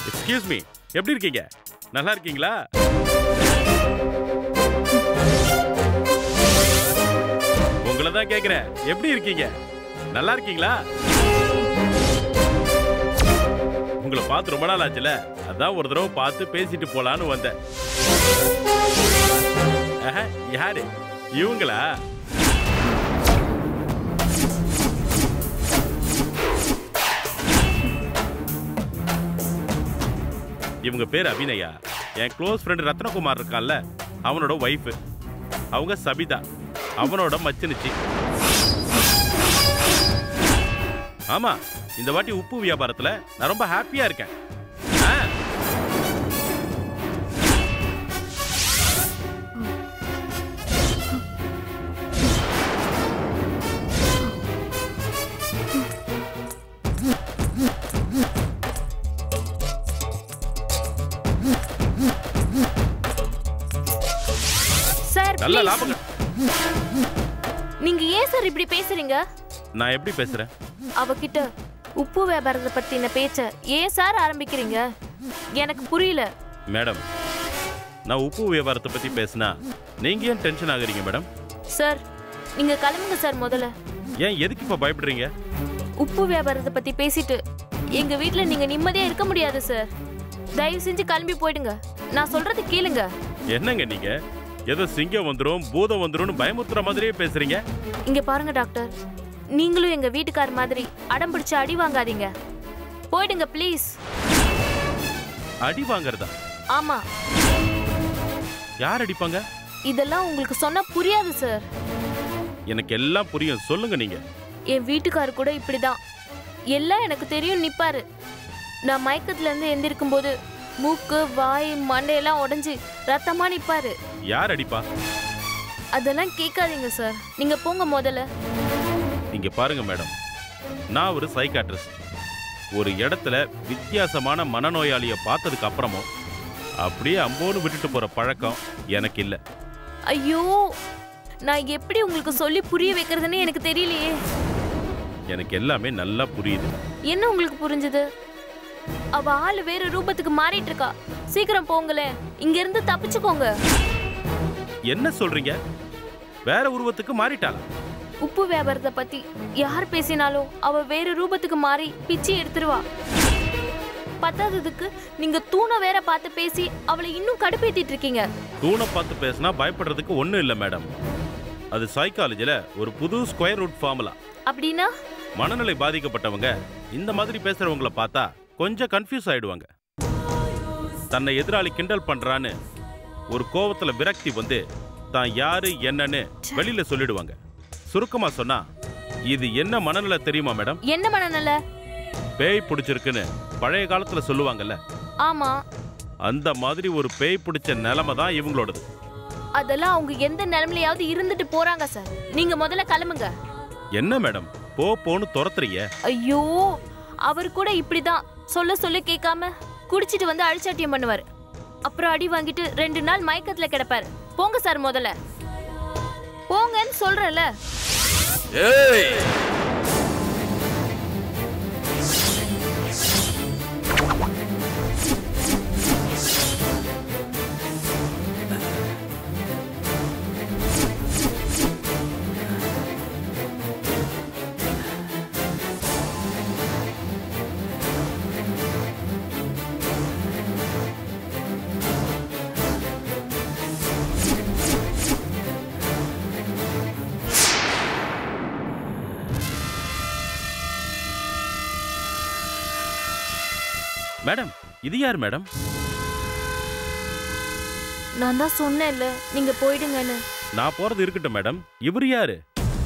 எக்ஸ்கியூஸ் மீ எப்படி இருக்கீங்க? நல்லா இருக்கீங்களா? அதான் கேக்குறேன். எப்படி இருக்கீங்க? நல்லா இருக்கீங்களா? உங்களை பார்த்து ரொம்ப நாள் ஆச்சுல. அதான் ஒரு தடவை பார்த்து பேசிட்டு போலான்னு வந்தேன். யாரு? இவங்களா? இவங்க பேர் அபிநயா. என் க்ளோஸ் ஃப்ரெண்ட் ரத்னகுமார் இருக்கான்ல அவனோட ஒய்ஃபு அவங்க சபிதா. அவனோட மச்சினுச்சி. ஆமா இந்த வாட்டி உப்பு வியாபாரத்துல நான் ரொம்ப ஹாப்பியா இருக்கேன். நல்ல please. சார் இப்படி பேசுறீங்க? நான் எப்படி பேசுறேன்? அவகிட்ட உப்பு வியாபாரத்தை பத்தின பேச்ச ஏன் சார் ஆரம்பிக்கிறீங்க? எனக்கு புரியல. மேடம் நான் உப்பு வியாபாரத்தை பத்தி பேசினா நீங்க ஏன் டென்ஷன் ஆகுறீங்க மேடம்? சார் நீங்க கிளம்புங்க சார் முதல்ல. ஏன் எதுக்கு இப்ப பயப்படுறீங்க? உப்பு வியாபாரத்தை பத்தி பேசிட்டு எங்க வீட்ல நீங்க நிம்மதியா இருக்க முடியாது சார். தயவு செஞ்சு கிளம்பி போயிடுங்க. நான் சொல்றது கேளுங்க. என்னங்க நீங்க? ஏதோ சிங்கம் வந்துரும் பூதம் வந்துரும்னு பயமுறுத்துற மாதிரியே பேசுறீங்க? இங்க பாருங்க டாக்டர். நீங்களும் எங்க வீட்டுக்கார் மாதிரி அடம் பிடிச்சு அடி வாங்காதீங்க. போயிடுங்க ப்ளீஸ். அடி வாங்குறதா? ஆமா. யார் அடிப்பாங்க? இதெல்லாம் உங்களுக்கு சொன்னா புரியாது சார். எனக்கு எல்லாம் புரியும். சொல்லுங்க நீங்க. என் வீட்டுக்கார் கூட இப்படிதான். எல்லாம் எனக்கு தெரியும் நிப்பாரு. நான் மயக்கத்துல இருந்து எந்திருக்கும் போது மூக்கு வாய் மண்டையெல்லாம் உடைஞ்சு ரத்தமா நிப்பாரு. யார் அடிப்பா? அதெல்லாம் கேட்காதீங்க சார். நீங்க போங்க முதல்ல. இங்க பாருங்க மேடம். நான் ஒரு சைக்காட்ரிஸ்ட் ஒரு இடத்துல வித்தியாசமான மனநோயாளியை பார்த்ததுக்கு அப்புறமும் அப்படியே அம்போன்னு விட்டுட்டு போற பழக்கம் எனக்கு இல்லை. ஐயோ! நான் எப்படி உங்களுக்கு சொல்லி புரிய வைக்கிறதுன்னு எனக்கு தெரியலையே. எனக்கு எல்லாமே நல்லா புரியுது. என்ன உங்களுக்கு புரிஞ்சது? அவ ஆளு வேற ரூபத்துக்கு மாறிட்டு இருக்கா. சீக்கிரம் போங்களேன் இங்க இருந்து தப்பிச்சுக்கோங்க. என்ன சொல்றீங்க? வேற உருவத்துக்கு மாறிட்டாளா? உப்பு வியாபாரத்தை பத்தி யார் பேசினாலும் அவ வேற ரூபத்துக்கு மாறி பிச்சு எடுத்துருவா. பத்தாததுக்கு நீங்க தூணை வேற பார்த்து பேசி அவளை இன்னும் கடுப்பேத்திட்டு இருக்கீங்க. தூணை பார்த்து பேசினா பயப்படுறதுக்கு ஒன்றும் இல்லை மேடம். அது சைக்காலஜில ஒரு புது ஸ்கொயர் ரூட் ஃபார்முலா அப்படின்னா? மனநிலை பாதிக்கப்பட்டவங்க இந்த மாதிரி பேசுறவங்கள பார்த்தா கொஞ்சம் கன்ஃபியூஸ் ஆயிடுவாங்க. தன்னை எதிராளி கிண்டல் பண்றான்னு ஒரு கோவத்துல விரக்தி வந்து தான் யாரு என்னன்னு வெளியில சொல்லிடுவாங்க. சுருக்கமா சொன்னா இது என்ன மனநிலை தெரியுமா மேடம்? என்ன மனநல? பேய் பிடிச்சிருக்குன்னு பழைய காலத்துல சொல்லுவாங்கல்ல. ஆமா. அந்த மாதிரி ஒரு பேய் பிடிச்ச நிலைமை தான் இவங்களோடது. அதெல்லாம் அவங்க எந்த நிலைமையிலயாவது இருந்துட்டு போறாங்க சார். நீங்க முதல்ல கிளம்புங்க. என்ன மேடம்? போ போன்னு துரத்துறீங்க. ஐயோ அவர் கூட இப்படிதான். சொல்ல சொல்ல கேட்காம குடிச்சிட்டு வந்து அழிச்சாட்டியம் பண்ணுவார். அப்புறம் அடி வாங்கிட்டு ரெண்டு நாள் மயக்கத்துல கிடப்பாரு. போங்க சார் முதல்ல. போங்கன்னு சொல்றேன்ல. இது யார் மேடம்? நான் தான் சொன்னேன்ல நீங்க போயிடுங்கன்னு. நான் போறது இருக்கட்டும் மேடம். இவர் யாரு?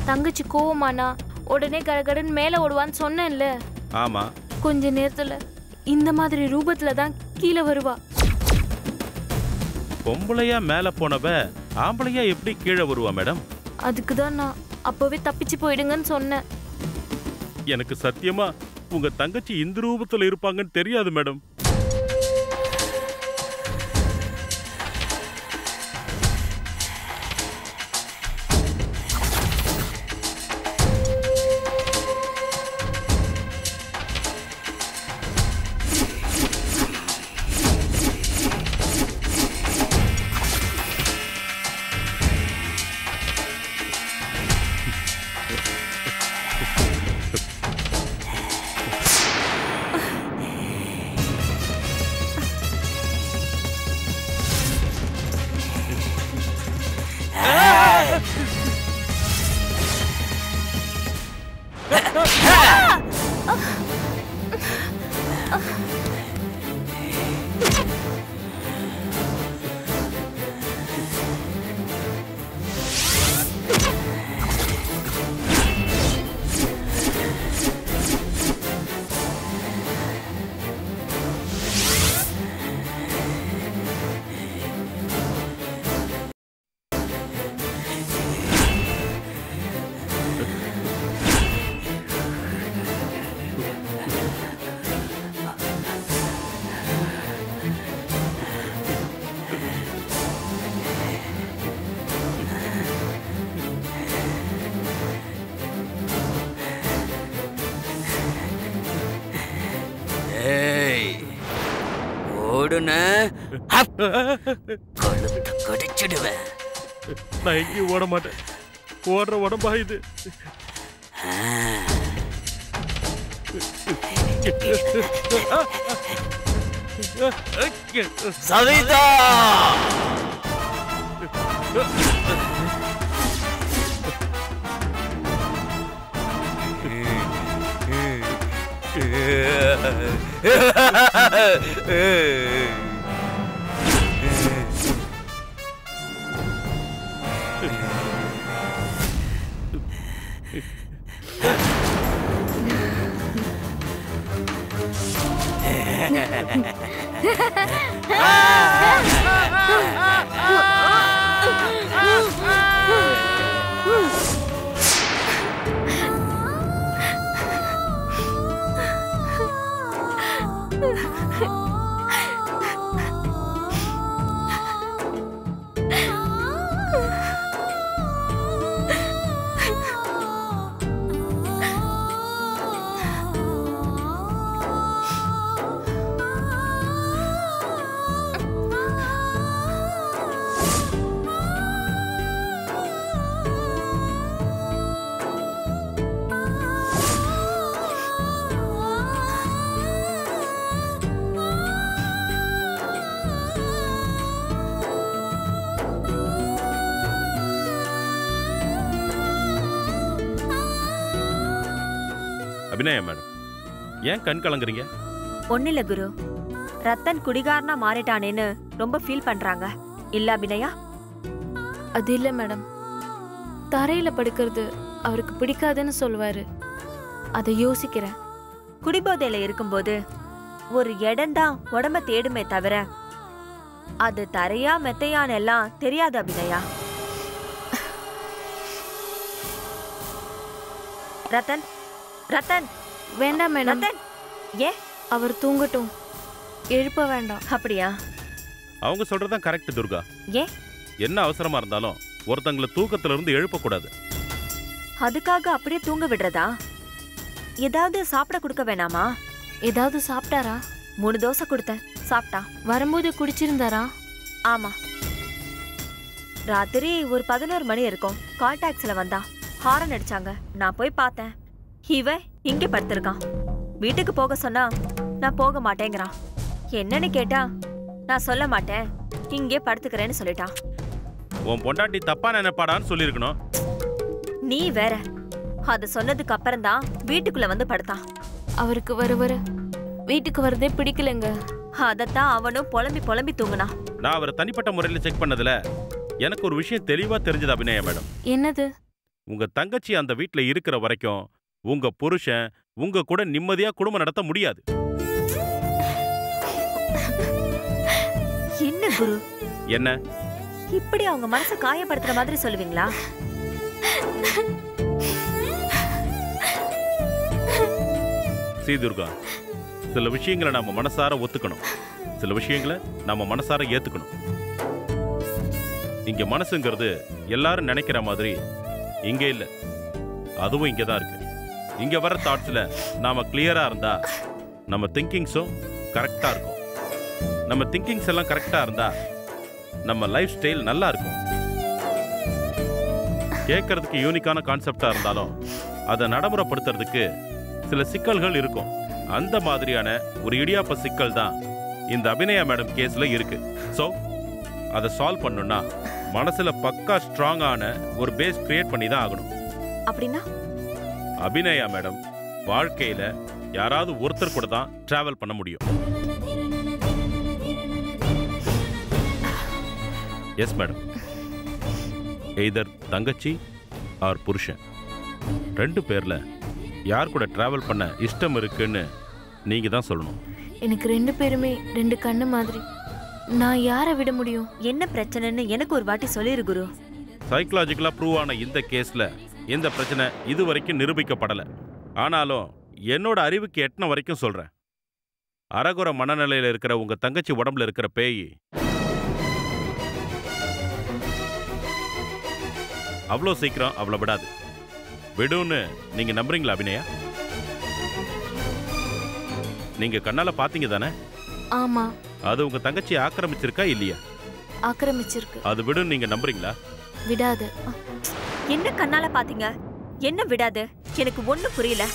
தங்கச்சி கோவமானா உடனே கடகடன்னு மேல ஓடுவான்னு சொன்னேன்ல. ஆமா. கொஞ்ச நேரத்துல இந்த மாதிரி ரூபத்துல தான் கீழே வருவா. பொம்பளையா மேல போனவ ஆம்பளையா எப்படி கீழே வருவா மேடம்? அதுக்கு தான் நான் அப்பவே தப்பிச்சு போயிடுங்கன்னு சொன்னேன். எனக்கு சத்தியமா உங்க தங்கச்சி இந்த ரூபத்துல இருப்பாங்கன்னு தெரியாது மேடம். போடுன்னு. கடிச்சிடுவேன். நான் எங்கேயும் ஓட மாட்டேன். ஓடுற உடம்பா இது. சவிதா! Yeah. 哈 哈 ஏன் கண் கலங்குறீங்க? ஒன்னும் இல்ல குரு. ரத்தன் குடிகாரனா மாறிட்டானேன்னு ரொம்ப ஃபீல் பண்றாங்க. இல்ல அபிநயா? அது இல்லை மேடம். தரையில படுக்கிறது அவருக்கு பிடிக்காதுன்னு சொல்லுவாரு. அதை யோசிக்கிறேன். குடிபோதையில இருக்கும்போது ஒரு இடம்தான் உடம்ப தேடுமே தவிர அது தரையா மெத்தையான்னு எல்லாம் தெரியாது அபிநயா. ரத்தன் ரத்தன்! வேண்டாம் மேடம். ஏ? அவர் தூங்கட்டும். எழுப்ப வேண்டாம். அப்படியா? அவங்க சொல்றதுதான் கரெக்ட் துர்கா. ஏ? என்ன அவசரமா இருந்தாலும் ஒருத்தங்களை தூக்கத்துல இருந்து எழுப்பக்கூடாது. அதுக்காக அப்படியே தூங்க விடுறதா? ஏதாவது சாப்பிட கொடுக்க வேணாமா? ஏதாவது சாப்பிட்டாரா? மூணு தோசை கொடுத்தேன். சாப்பிட்டா? வரும்போது குடிச்சிருந்தாரா? ஆமா. ராத்திரி ஒரு பதினோரு மணி இருக்கும். கால் டாக்ஸில வந்தா. ஹாரன் அடிச்சாங்க. நான் போய் பார்த்தேன். இவன் இங்க படுத்திருக்கான். வீட்டுக்கு போக சொன்னா நான் போக மாட்டேங்கிறான். என்னன்னு கேட்டா நான் சொல்ல மாட்டேன். இங்கே படுத்துக்கிறேன்னு சொல்லிட்டான். உன் பொண்டாட்டி தப்பா நினைப்பாடான்னு சொல்லியிருக்கணும். நீ வேற. அது சொன்னதுக்கு அப்புறம் தான் வீட்டுக்குள்ள வந்து படுத்தான். அவருக்கு வர வர. வீட்டுக்கு வரதே பிடிக்கலங்க. அதத்தான் அவனும் புலம்பி புலம்பி தூங்குனான். நான் அவரை தனிப்பட்ட முறையில் செக் பண்ணதுல எனக்கு ஒரு விஷயம் தெளிவா தெரிஞ்சது அபிநயா மேடம். என்னது? உங்க தங்கச்சி அந்த வீட்ல இருக்கிற வரைக்கும் உங்க புருஷன் உங்க கூட நிம்மதியா குடும்பம் நடத்த முடியாது. என்ன குரு? என்ன? இப்படி அவங்க மனசை காயப்படுத்துற மாதிரி சொல்லுவீங்களா? ஸ்ரீ துர்கா சில விஷயங்களை நம்ம மனசார ஒத்துக்கணும். சில விஷயங்களை நம்ம மனசார ஏத்துக்கணும். இங்க மனசுங்கிறது எல்லாரும் நினைக்கிற மாதிரி இங்க இல்ல. அதுவும் இங்க தான் இருக்கு. இங்கே வர தாட்ஸில் நாம் கிளியராக இருந்தால் நம்ம திங்கிங்ஸும் கரெக்டாக இருக்கும். நம்ம திங்கிங்ஸ் எல்லாம் கரெக்டாக இருந்தால் நம்ம லைஃப் ஸ்டைல் நல்லா இருக்கும். கேட்கறதுக்கு யூனிக்கான கான்செப்டாக இருந்தாலும் அதை நடைமுறைப்படுத்துறதுக்கு சில சிக்கல்கள் இருக்கும். அந்த மாதிரியான ஒரு இடியாப்ப சிக்கல் தான் இந்த அபிநயா மேடம் கேஸில் இருக்கு. ஸோ அதை சால்வ் பண்ணணும்னா மனசில் பக்கா ஸ்ட்ராங்கான ஒரு பேஸ் கிரியேட் பண்ணி தான் ஆகணும். அப்படின்னா? அபிநயா மேடம் வாழ்க்கையில யாராவது ஒருத்தர் கூட தான் டிராவல் பண்ண முடியும். எஸ் மேடம் எய்தர் தங்கச்சி ஆர் புருஷன். ரெண்டு பேர்ல யார் கூட டிராவல் பண்ண இஷ்டம் இருக்குன்னு நீங்க தான் சொல்லணும். எனக்கு ரெண்டு பேருமே ரெண்டு கண்ணு மாதிரி. நான் யாரை விட முடியும்? என்ன பிரச்சனைன்னு எனக்கு ஒரு வாட்டி சொல்லிரு குரு. சைக்கலாஜிக்கலா ப்ரூவ் ஆன இந்த கேஸ்ல இந்த பிரச்சனை இது வரைக்கும் நிரூபிக்கப்படல. ஆனாலும் என்னோட அறிவுக்கு எட்டின வரைக்கும் சொல்றேன். அரகுர மனநிலையில இருக்கிற உங்க தங்கச்சி உடம்புல இருக்கிற பேய் அவ்வளோ சீக்கிரம் அவளை விடாது. விடுன்னு நீங்க நம்புறீங்களா அபிநயா? நீங்க கண்ணால பாத்தீங்க தானே? ஆமா. அது உங்க தங்கச்சி ஆக்கிரமிச்சிருக்கா இல்லையா? ஆக்கிரமிச்சிருக்கு. அது விடுன்னு நீங்க நம்புறீங்களா? விடாது. என்ன கண்ணால பாத்தீங்க? என்ன விடாது? எனக்கு ஒண்ணும் புரியல.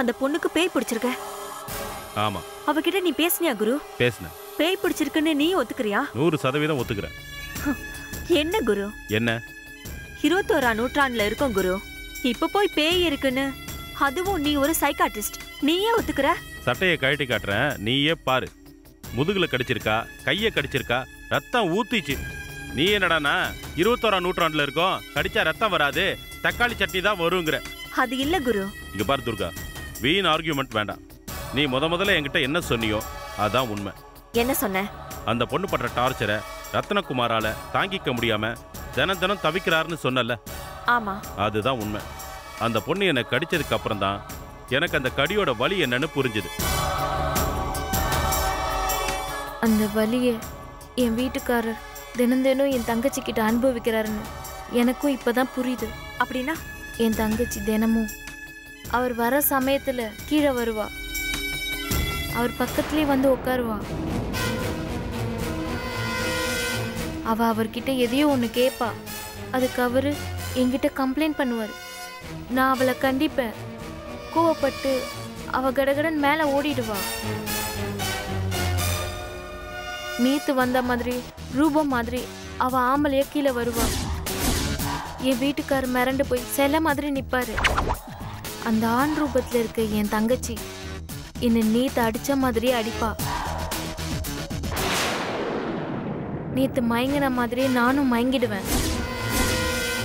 அந்த பொண்ணுக்கு பேய் பிடிச்சிருக்க. ஆமா. அவகிட்ட நீ பேசுனியா குரு? பேசினேன். பேய் பிடிச்சிருக்குன்னு நீ ஒத்துக்கிறியா? நூறு சதவீதம் ஒத்துக்கிறேன். என்ன குரு? என்ன? இருபத்தோரா நூற்றாண்டுல இருக்கோம் குரு. இப்ப போய் பேய் இருக்குன்னு அதுவும் நீ ஒரு சைக்காட்ரிஸ்ட் நீயே ஒத்துக்கிற? சட்டையை கழட்டி காட்டுறேன். நீயே பாரு. முதுகுல கடிச்சிருக்கா? கையை கடிச்சிருக்கா? ரத்தம் ஊத்திச்சு. நீ என்னடானா இருபத்தோராம் நூற்றாண்டுல இருக்கோம். கடிச்சா ரத்தம் வராது. தக்காளி சட்னி தான் வருங்கிற. அது இல்ல குரு. இங்க பாரு துர்கா. வீண் ஆர்கியூமெண்ட் வேண்டாம். நீ முத முதல்ல என்கிட்ட என்ன சொன்னியோ அதான் உண்மை. என்ன சொன்ன? அந்த பொண்ணு படுற டார்ச்சரை ரத்னகுமாரால தாங்கிக்க முடியாம தினம் தினம் தவிக்கிறாருன்னு சொன்னல ஆமா. அதுதான் உண்மை. அந்த பொண்ணு என்னை கடிச்சதுக்கு அப்புறம் தான் எனக்கு அந்த கடியோட வலி என்னன்னு புரிஞ்சுது. அந்த வலியை என் வீட்டுக்காரர் தினம் தினம் என் தங்கச்சி கிட்ட அனுபவிக்கிறாருன்னு எனக்கும் இப்பதான் புரியுது. அப்படின்னா? என் தங்கச்சி தினமும் அவர் வர சமயத்துல கீழே வருவா. அவர் பக்கத்துலேயே வந்து உட்காருவா. அவ அவர்கிட்ட எதையோ ஒன்று கேட்பா அதுக்கு அவரு என்கிட்ட கம்ப்ளைண்ட் பண்ணுவார். நான் அவளை கண்டிப்பேன். கோவப்பட்டு அவ கடகடன் மேலே ஓடிடுவா. நேத்து வந்த மாதிரி ரூபம் மாதிரி அவ ஆம்பளைய கீழே வருவா. என் வீட்டுக்காரர் மிரண்டு போய் சில மாதிரி நிப்பாரு. அந்த ஆண் ரூபத்துல இருக்க என் தங்கச்சி. என்னை நேத்து அடிச்ச மாதிரியே அடிப்பா. நேத்து மயங்கின மாதிரியே நானும் மயங்கிடுவேன்.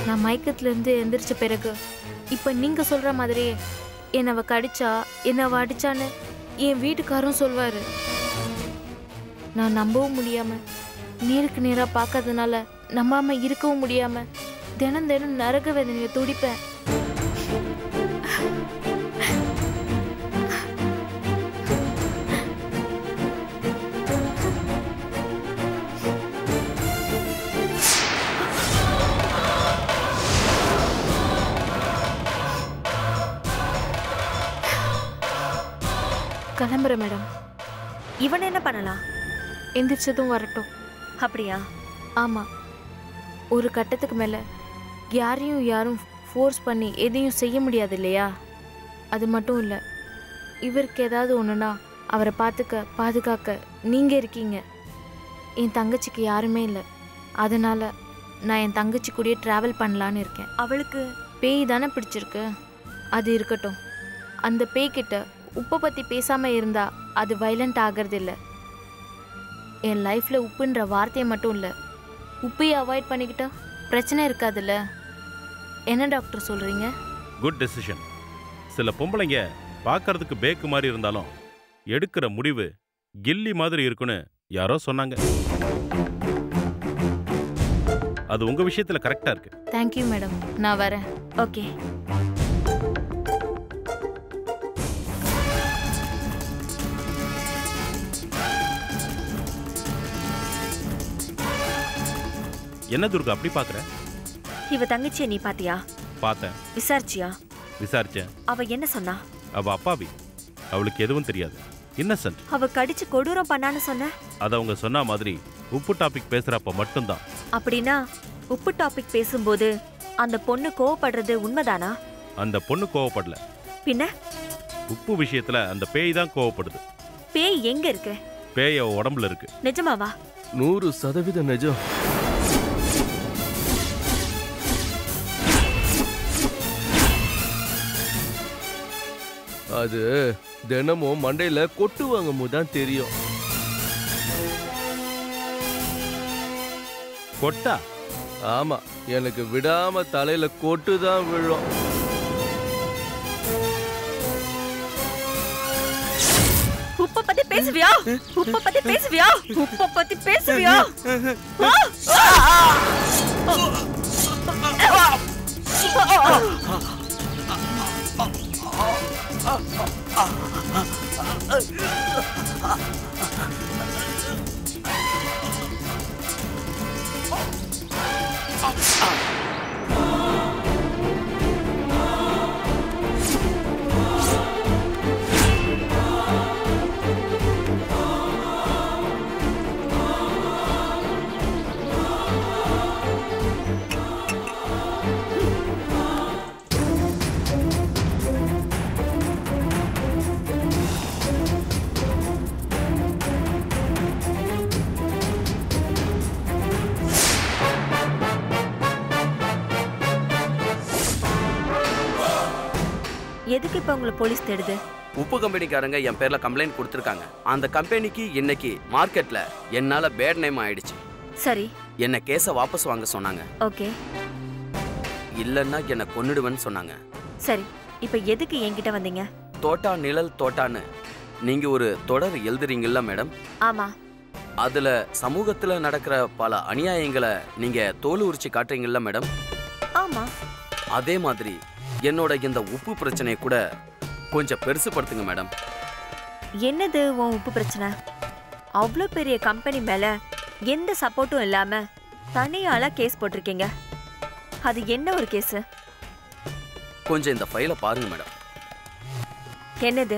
நான் மயக்கத்துல இருந்து எந்திரிச்ச பிறகு இப்ப நீங்க சொல்ற மாதிரியே என்னை கடிச்சா என்னை அவள் அடிச்சான்னு என் வீட்டுக்காரும் சொல்வாரு. நான் நம்பவும் முடியாம நேருக்கு நேரா பார்க்கறதுனால நம்பாம இருக்கவும் முடியாம தினம் தினம் நரக வேதனையை துடிப்பேன். கிளம்புறேன் மேடம். இவன் என்ன பண்ணலாம் எந்திரிச்சதும் வரட்டும். அப்படியா? ஆமா. ஒரு கட்டத்துக்கு மேல யாரையும் யாரும் ஃபோர்ஸ் பண்ணி எதையும் செய்ய முடியாது இல்லையா? அது மட்டும் இல்லை இவருக்கு ஏதாவது ஒன்றுனா அவரை பார்த்துக்க பாதுகாக்க நீங்கள் இருக்கீங்க. என் தங்கச்சிக்கு யாருமே இல்லை. அதனால நான் என் தங்கச்சி கூடயே ட்ராவல் பண்ணலான்னு இருக்கேன். அவளுக்கு? பேய் தானே பிடிச்சிருக்கு? அது இருக்கட்டும். அந்த பேய்கிட்ட உப்பை பற்றி பேசாமல் இருந்தா அது வைலண்ட் ஆகிறது இல்லை என் லைஃப்பில் உப்புன்ற வார்த்தையை மட்டும் இல்லை. உப்பையை அவாய்ட் பண்ணிக்கிட்டா பிரச்சனை இருக்காதுல்ல. என்ன டாக்டர் சொல்கிறீங்க குட் டெசிஷன் சில பொம்பளைங்க பார்க்கறதுக்கு பேக்கு மாதிரி இருந்தாலும் எடுக்கிற முடிவு கில்லி மாதிரி இருக்குன்னு யாரோ சொன்னாங்க. அது உங்க விஷயத்துல கரெக்டா இருக்கு. தேங்க்யூ மேடம் நான் வரேன். ஓகே என்ன துர்கா அப்படி பாக்குற? இவ தங்கச்சியை நீ பாத்தியா? பார்த்தேன். விசாரிச்சியா? விசாரிச்சேன். அவ என்ன சொன்னா? அவ அப்பாவி. அவளுக்கு எதுவும் தெரியாது. இன்னசென்ட் அவ கடிச்சு கொடூரம் பண்ணான்னு சொன்ன? அது அவங்க சொன்ன மாதிரி உப்பு டாபிக் பேசுறப்ப மட்டும்தான். அப்படின்னா உப்பு டாபிக் பேசும்போது அந்த பொண்ணு கோவப்படுறது உண்மைதானா? அந்த பொண்ணு கோவப்படல. பின்ன? உப்பு விஷயத்துல அந்த பேய் தான் கோவப்படுது. பேய் எங்க இருக்கு? பேய் உடம்புல இருக்கு. நிஜமாவா? நூறு சதவீத நிஜம். அது தினமும் மண்டையில கொட்டு வாங்கும் தான் தெரியும் கொட்டா ஆமா எனக்கு விடாம தலையில கொட்டு தான் விழும் உப்ப பேசுவியா உப்ப பத்தி பேசுவியா உப்ப பத்தி பேசுவியா Ah! போலீஸ் தேடுது. உப்பு கம்பெனிக்காரங்க என் பேர்ல கம்ப்ளைண்ட் கொடுத்துருக்காங்க. அந்த கம்பெனிக்கு இன்னைக்கு மார்க்கெட்ல என்னால பேட் நேம் ஆயிடுச்சு. சரி. என்ன கேஸை வாபஸ் வாங்க சொன்னாங்க. ஓகே. இல்லைன்னா என்னை கொன்னுடுவேன்னு சொன்னாங்க. சரி இப்ப எதுக்கு என்கிட்ட வந்தீங்க? தோட்டா நிழல் தோட்டான்னு. நீங்க ஒரு தொடர் எழுதுறீங்கல்ல மேடம்? ஆமா. அதுல சமூகத்துல நடக்கிற பல அநியாயங்களை நீங்க தோல் உரிச்சு காட்டுறீங்கல்ல மேடம்? ஆமா. அதே மாதிரி என்னோட இந்த உப்பு பிரச்சனையை கூட கொஞ்சம் பெருசுப்படுத்துங்க மேடம். என்னது உன் உப்பு பிரச்சனை? அவ்வளோ பெரிய கம்பெனி மேல எந்த சப்போர்ட்டும் இல்லாம தனியால கேஸ் போட்டிருக்கீங்க. அது என்ன ஒரு கேஸ் கொஞ்சம் இந்த ஃபைலை பாருங்க மேடம். என்னது?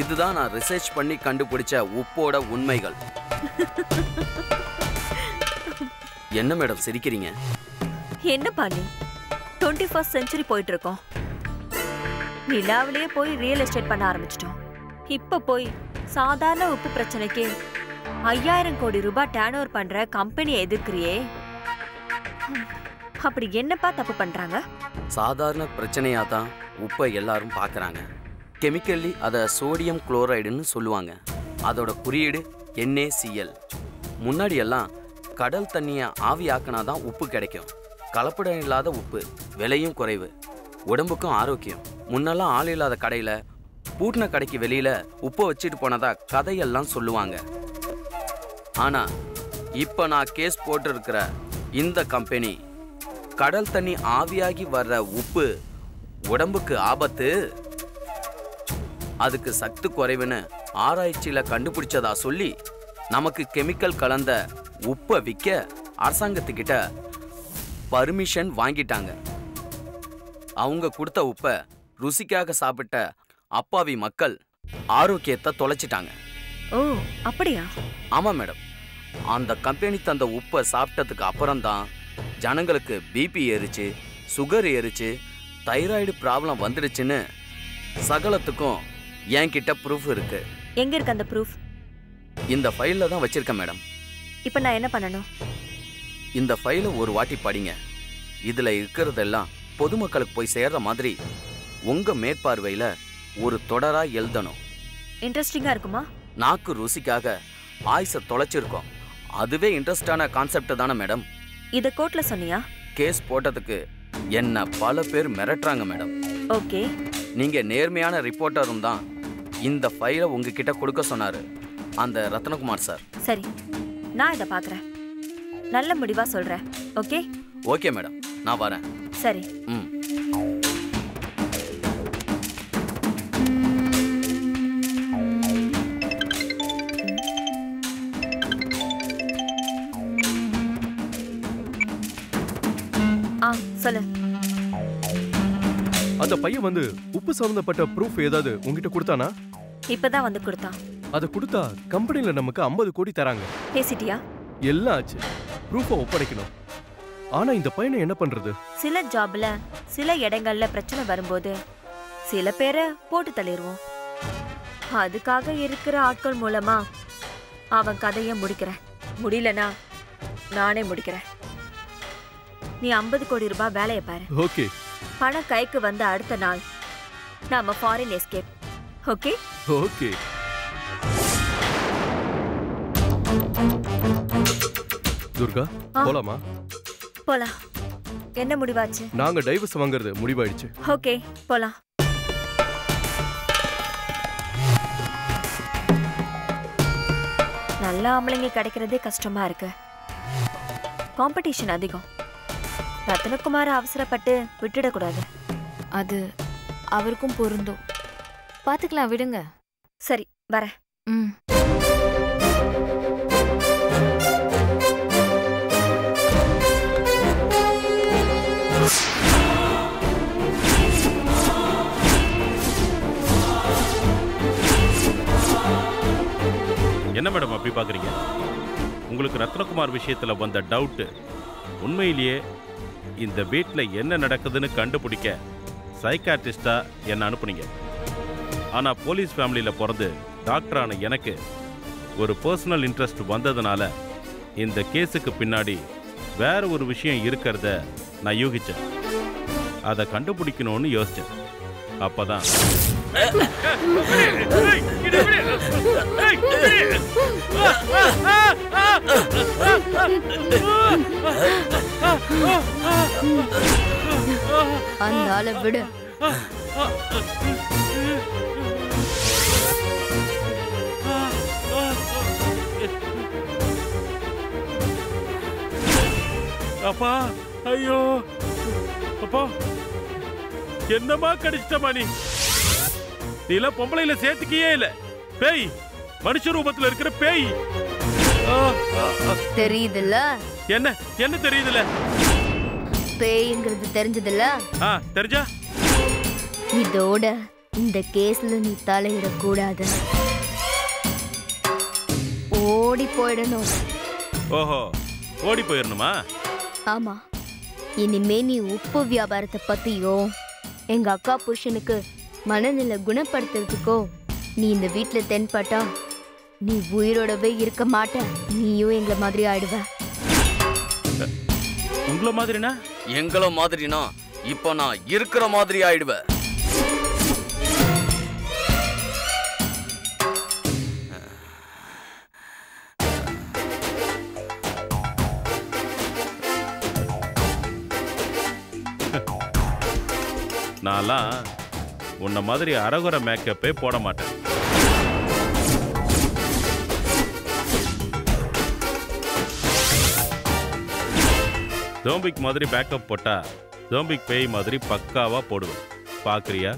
இதுதான் நான் ரிசர்ச் பண்ணி கண்டுபிடிச்ச உப்போட உண்மைகள். என்ன மேடம் சிரிக்கிறீங்க? என்ன பண்ணி டுவெண்ட்டி ஃபர்ஸ்ட் செஞ்சுரி போயிட்டு இருக்கோம். நிலாவிலேயே போய் ரியல் எஸ்டேட் பண்ண ஆரம்பிச்சிட்டோம். இப்போ போய் சாதாரண உப்பு பிரச்சனைக்கு ஐயாயிரம் கோடி ரூபாய் டேர்ன் ஓவர் பண்ற கம்பெனியை எதிர்க்கிறியே? அப்படி என்னப்பா தப்பு பண்றாங்க? சாதாரண பிரச்சனையாக தான் உப்பை எல்லாரும் பார்க்குறாங்க கெமிக்கல்லி அதை சோடியம் குளோரைடுன்னு சொல்லுவாங்க. அதோட குறியீடு என்ஏசிஎல் முன்னாடி எல்லாம் கடல் தண்ணியை ஆவியாக்கினா தான் உப்பு கிடைக்கும். கலப்படம் இல்லாத உப்பு விலையும் குறைவு. உடம்புக்கும் ஆரோக்கியம். முன்னெல்லாம் ஆள் இல்லாத கடையில் பூட்டின கடைக்கு வெளியில் உப்பை வச்சுட்டு போனதா கதையெல்லாம் சொல்லுவாங்க. ஆனால் இப்போ நான் கேஸ் போட்டிருக்கிற இந்த கம்பெனி கடல் தண்ணி ஆவியாகி வர்ற உப்பு உடம்புக்கு ஆபத்து? அதுக்கு சத்து குறைவுன்னு ஆராய்ச்சியில் கண்டுபிடிச்சதா சொல்லி நமக்கு கெமிக்கல் கலந்த உப்பை விற்க அரசாங்கத்துக்கிட்ட பர்மிஷன் வாங்கிட்டாங்க. அவங்க கொடுத்த உப்பை ருசிக்காக சாப்பிட்ட அப்பாவி மக்கள் ஆரோக்கியத்தை தொலைச்சிட்டாங்க. ஓ அப்படியா? ஆமாம் மேடம். அந்த கம்பெனி தந்த உப்பை சாப்பிட்டதுக்கு அப்புறம்தான் ஜனங்களுக்கு பிபி ஏறிச்சு சுகர் ஏறிச்சு தைராய்டு ப்ராப்ளம் வந்துடுச்சுன்னு சகலத்துக்கும் என்கிட்ட ப்ரூஃப் இருக்கு. எங்க இருக்கு அந்த ப்ரூஃப் இந்த ஃபைலில் தான் வச்சிருக்கேன் மேடம். இப்ப நான் என்ன பண்ணணும்? இந்த ஃபைலை ஒரு வாட்டி படிங்க. இதில் இருக்கிறதெல்லாம் பொதுமக்களுக்கு போய் சேர்ற மாதிரி உங்க மேற்பார்வையில் ஒரு தொடரா எழுதணும். இன்ட்ரெஸ்டிங்கா இருக்குமா? நாக்கு ருசிக்காக ஆயுசை தொலைச்சிருக்கோம். அதுவே இன்ட்ரெஸ்டான கான்செப்ட் தானே மேடம் இத கோர்ட்ல சொன்னியா? கேஸ் போட்டதுக்கு என்ன பல பேர் மிரட்டுறாங்க மேடம் ஓகே நீங்க நேர்மையான ரிப்போர்ட்டரும் தான் இந்த ஃபைலை உங்ககிட்ட கொடுக்க சொன்னாரு. அந்த ரத்னகுமார் சார். சரி. நான் இத பாக்குறேன். நல்ல முடிவா சொல்றேன். ஓகே ஓகே மேடம் நான் வரேன். சரி. ம். ஆ சொல்லு. அந்த பையன் வந்து உப்பு சம்பந்தப்பட்ட ப்ரூஃப் ஏதாவது உங்ககிட்ட கொடுத்தானா? இப்பதான் வந்து கொடுத்தான். அதை கொடுத்தா கம்பெனில நமக்கு 50 கோடி தராங்க. பேசிட்டியா? எல்லாம் ஆச்சு. ப்ரூஃபை ஒப்படைக்கணும். ஆனா இந்த பையனை என்ன பண்றது? சில ஜாப்ல சில இடங்கள்ல பிரச்சனை வரும்போது சில பேரை போட்டு தள்ளிடுவோம் அதுக்காக இருக்கிற ஆட்கள் மூலமா அவன் கதையை முடிக்கிறேன். முடியலனா நானே முடிக்கிறேன். நீ ஐம்பது கோடி ரூபாய் வேலையை பாரு. ஓகே. பணம் கைக்கு வந்த அடுத்த நாள் நாம foreign escape okay? Okay. Durga. போலாமா? போலாம். என்ன முடிவாச்சு? நாங்க டைவர்ஸ் வாங்குறது முடிவாயிடுச்சு. ஓகே போலாம். நல்ல ஆம்பளைங்க கிடைக்கிறதே கஷ்டமா இருக்கு. காம்படிஷன் அதிகம். ரத்னகுமார் அவசரப்பட்டு விட்டுடக்கூடாது. அது அவருக்கும் பொருந்தும். பார்த்துக்கலாம் விடுங்க. சரி வரேன். ம். என்ன மேடம் அப்படி பார்க்குறீங்க? உங்களுக்கு ரத்னகுமார் விஷயத்தில் வந்த டவுட்டு உண்மையிலேயே இந்த வீட்டில் என்ன நடக்குதுன்னு கண்டுபிடிக்க சைக்காட்ரிஸ்டா என்ன அனுப்புனீங்க. ஆனால் போலீஸ் ஃபேமிலியில் பிறந்து டாக்டரான எனக்கு ஒரு பர்சனல் இன்ட்ரெஸ்ட் வந்ததுனால இந்த கேஸுக்கு பின்னாடி வேற ஒரு விஷயம் இருக்கிறத நான் யூகிச்சேன். அதை கண்டுபிடிக்கணும்னு அப்போ தான் அந்த ஆளை விடு. அப்பா ஐயோ. அப்பா என்னமா கடிச்சிட்டமா நீ நீ எல்லாம் பொம்பளையில சேர்த்துக்கியே இல்ல. பேய். மனுஷ ரூபத்துல இருக்கிற பேய். தெரியுதுல்ல? என்ன? என்ன தெரியுதுல பேய்ங்கிறது தெரிஞ்சதுல்ல? ஆ தெரிஞ்சா? இதோட இந்த கேஸ்ல நீ தலையிடக்கூடாது. ஓடி போயிடணும். ஓஹோ ஓடி போயிடணுமா? ஆமா. இனிமே நீ உப்பு வியாபாரத்தை பத்தியோ எங்க அக்கா புருஷனுக்கு மனநிலை குணப்படுத்துறதுக்கோ நீ இந்த வீட்ல தென்பட்டா நீ உயிரோடவே இருக்க மாட்ட. நீயும் எங்களை மாதிரி ஆயிடுவ. உங்களை மாதிரினா? எங்கள மாதிரினா இப்போ நான் இருக்கிற மாதிரி ஆயிடுவேன் நான்லாம் உன்னை மாதிரி அரகுர மேக்கப்பே போட மாட்டேன். ஜோம்பிக் மாதிரி பேக்கப் போட்டா ஜோம்பிக் பேய் மாதிரி பக்காவா போடுவேன். பாக்குறியா?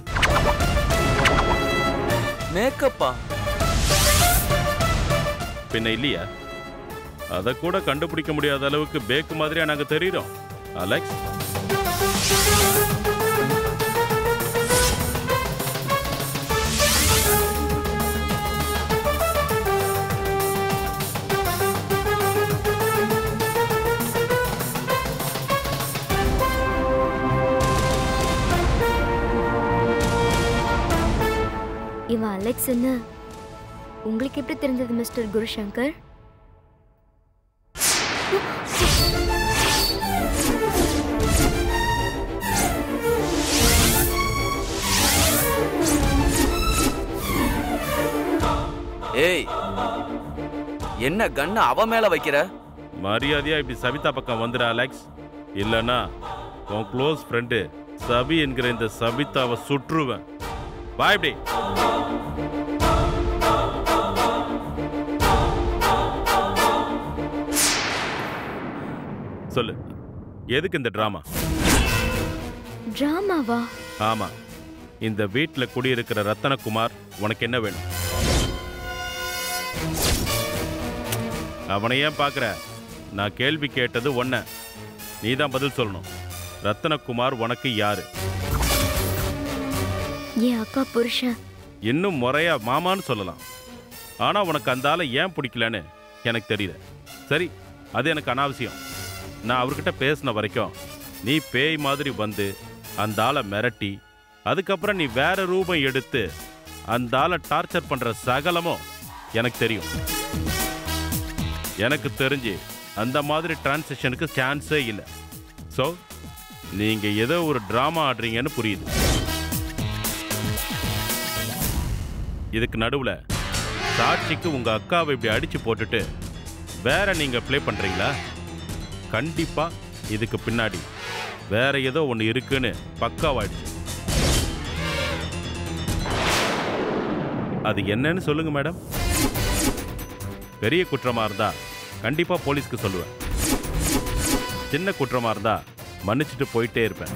மேக்கப்பா பின்ன இல்லையா? அதை கூட கண்டுபிடிக்க முடியாத அளவுக்கு பேக்கு மாதிரியா நாங்க தெரியுறோம். அலெக்ஸ் அலெக்ஸ்ன்னு உங்களுக்கு எப்படி தெரிஞ்சது மிஸ்டர் குருசங்கர்? ஏய் என்ன கண்ணு அவ மேல வைக்கிற? மரியாதையா இப்படி சபிதா பக்கம் வந்துடு அலெக்ஸ் இல்லனா உன் க்ளோஸ் ஃப்ரெண்டு சபி என்கிற இந்த சபிதாவை சுற்றுவேன். வா இப்படி. சொல்லு. எதுக்கு இந்த டிராமா டிராமாவா ஆமா. இந்த வீட்ல குடியிருக்கிற ரத்தனகுமார் உனக்கு என்ன வேணும்? அவனை ஏன் பார்க்குற நான் கேள்வி கேட்டது ஒன்ன. நீ தான் பதில் சொல்லணும். ரத்தனகுமார் உனக்கு யாரு? என் அக்கா புருஷன். இன்னும் முறையா மாமான்னு சொல்லலாம். ஆனா உனக்கு அந்த ஆளை ஏன் பிடிக்கலன்னு எனக்கு தெரியல. சரி அது எனக்கு அனாவசியம். நான் அவர்கிட்ட பேசின வரைக்கும் நீ பேய் மாதிரி வந்து அந்த ஆளை மிரட்டி அதுக்கப்புறம் நீ வேற ரூபம் எடுத்து அந்த ஆளை டார்ச்சர் பண்ற சகலமும் எனக்கு தெரியும். எனக்கு தெரிஞ்சு அந்த மாதிரி டிரான்சாக்ஷனுக்கு சான்ஸே இல்லை. ஸோ நீங்கள் ஏதோ ஒரு ட்ராமா ஆடுறீங்கன்னு புரியுது. இதுக்கு நடுவில் சாட்சிக்கு உங்கள் அக்காவை இப்படி அடித்து போட்டுட்டு வேற நீங்கள் ப்ளே பண்ணுறீங்களா கண்டிப்பாக இதுக்கு பின்னாடி வேற ஏதோ ஒன்று இருக்குன்னு பக்காவாயிடுச்சு. அது என்னன்னு சொல்லுங்க மேடம். பெரிய குற்றமாக இருந்தா கண்டிப்பாக போலீஸ்க்கு சொல்லுவேன். சின்ன குற்றமாக இருந்தா மன்னிச்சுட்டு போயிட்டே இருப்பேன்.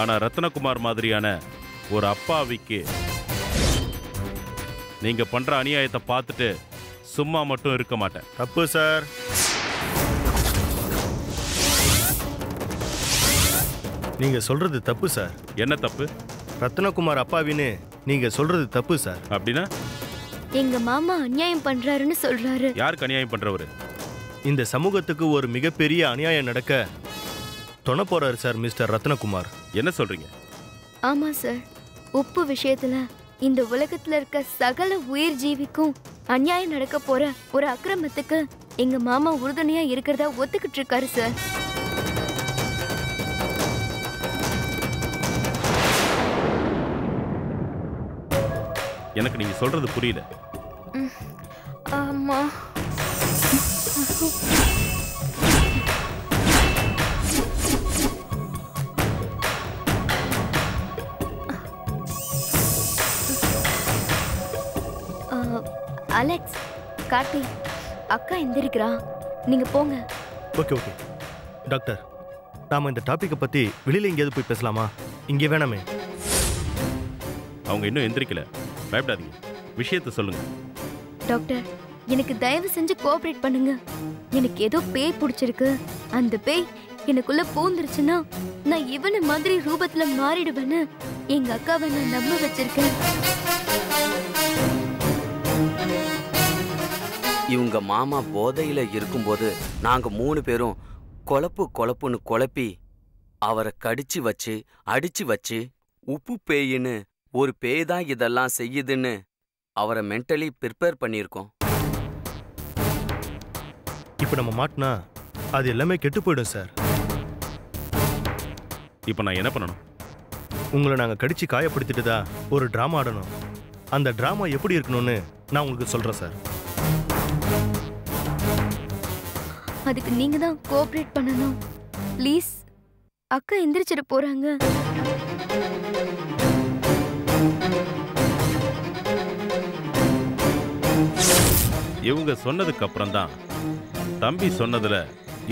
ஆனால் ரத்னகுமார் மாதிரியான ஒரு அப்பாவிக்கு. நீங்க பண்ற அநியாயத்தை பார்த்துட்டு சும்மா மட்டும் இருக்க மாட்டேன். தப்பு சார். நீங்க சொல்றது தப்பு சார். என்ன தப்பு? ரத்னகுமார் அப்பாவின்னு நீங்க சொல்றது தப்பு சார். அப்படின்னா? எங்க மாமா அநியாயம் பண்றாருன்னு சொல்றாரு. யாருக்கு அநியாயம் பண்றவரு? இந்த சமூகத்துக்கு ஒரு மிகப்பெரிய அநியாயம் நடக்க துணை போறாரு சார் மிஸ்டர் ரத்னகுமார். என்ன சொல்றீங்க? ஆமா சார். உப்பு விஷயத்துல இந்த உலகத்துல இருக்க சகல உயிர் ஜீவிக்கும் அநியாயம் நடக்க போற ஒரு அக்கிரமத்துக்கு எங்க மாமா உறுதுணையா இருக்கிறதா ஒத்துக்கிட்டு இருக்காரு சார் எனக்கு நீங்க சொல்றது புரியல. ஆமா. அலெக்ஸ் கார்த்தி அக்கா எந்திரிக்கிறா. நீங்க போங்க. Okay okay. டாக்டர் நாம இந்த டாப்பிக்கை பத்தி வெளியில எங்கேயாவது போய் பேசலாமா? இங்கே வேணாமே. அவங்க இன்னும் எந்திரிக்கல. பயப்படாதீங்க. விஷயத்த சொல்லுங்க. டாக்டர் எனக்கு தயவு செஞ்சு கோஆபரேட் பண்ணுங்க. எனக்கு ஏதோ பேய் பிடிச்சிருக்கு. அந்த பேய் எனக்குள்ள பூந்துருச்சுன்னா நான் இவனை மாதிரி ரூபத்துல மாறிடுவேன்னு எங்க அக்காவை நான் நம்ப வச்சிருக்கேன். இவங்க மாமா போதையில இருக்கும்போது நாங்க மூணு பேரும் கொழப்பு கொழப்புன்னு குழப்பி அவரை கடிச்சு வச்சு அடிச்சு வச்சு உப்பு பேயின்னு ஒரு பேய் தான் இதெல்லாம் செய்யுதுன்னு அவரை மென்டலி ப்ரிப்பேர் பண்ணியிருக்கோம். இப்போ நம்ம மாட்டினா அது எல்லாமே கெட்டு போயிடும் சார். இப்போ நான் என்ன பண்ணணும்? உங்களை நாங்கள் கடிச்சு காயப்படுத்திட்டு தான் ஒரு ட்ராமா ஆடணும். அந்த ட்ராமா எப்படி இருக்கணும்னு நான் உங்களுக்கு சொல்கிறேன் சார். அதுக்கு நீங்க தான் கோஆபரேட் பண்ணணும். ப்ளீஸ் அக்கா எந்திரிச்சிட போறாங்க. இவங்க சொன்னதுக்கு அப்புறம் தான் தம்பி சொன்னதுல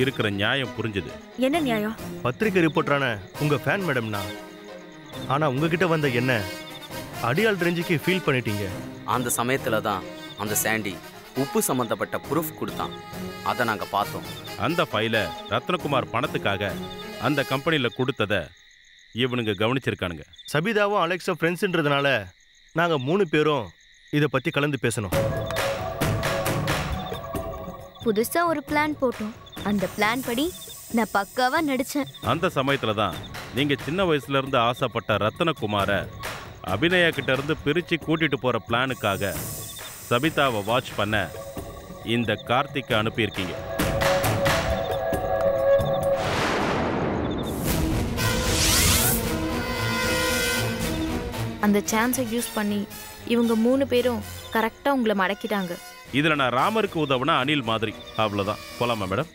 இருக்கிற நியாயம் புரிஞ்சுது. என்ன நியாயம்? பத்திரிக்கை ரிப்போர்ட்டரான உங்கள் ஃபேன் மேடம்னா ஆனால் உங்ககிட்ட வந்த என்ன? அடியாள் ரேஞ்சுக்கு ஃபீல் பண்ணிட்டீங்க. அந்த சமயத்துல தான் அந்த சாண்டி உப்பு சம்பந்தப்பட்ட ப்ரூஃப் கொடுத்தான். அதை நாங்க பார்த்தோம். அந்த ஃபைலை ரத்னகுமார் பணத்துக்காக அந்த கம்பெனியில் கொடுத்தத இவனுங்க கவனிச்சிருக்கானுங்க. சபிதாவும் அலெக்ஸும் ஃப்ரெண்ட்ஸுன்றதுனால நாங்கள் மூணு பேரும் இதை பற்றி கலந்து பேசணும். புதுசா ஒரு பிளான் போட்டோம். அந்த பிளான் படி நான் பக்காவா நடிச்சேன். அந்த சமயத்துல தான் நீங்க சின்ன வயசுல இருந்து ஆசைப்பட்ட ரத்னகுமார அபிநயா கிட்ட இருந்து பிரிச்சு கூட்டிட்டு போற பிளானுக்காக சபிதாவை வாட்ச் பண்ண இந்த கார்த்திக் அனுப்பியிருக்கீங்க. அந்த சான்ஸை யூஸ் பண்ணி இவங்க மூணு பேரும் கரெக்டாக உங்களை மடக்கிட்டாங்க. இதுல நான் ராமருக்கு உதவுனா அனில் மாதிரி. அவ்வளவுதான். போலாமா மேடம்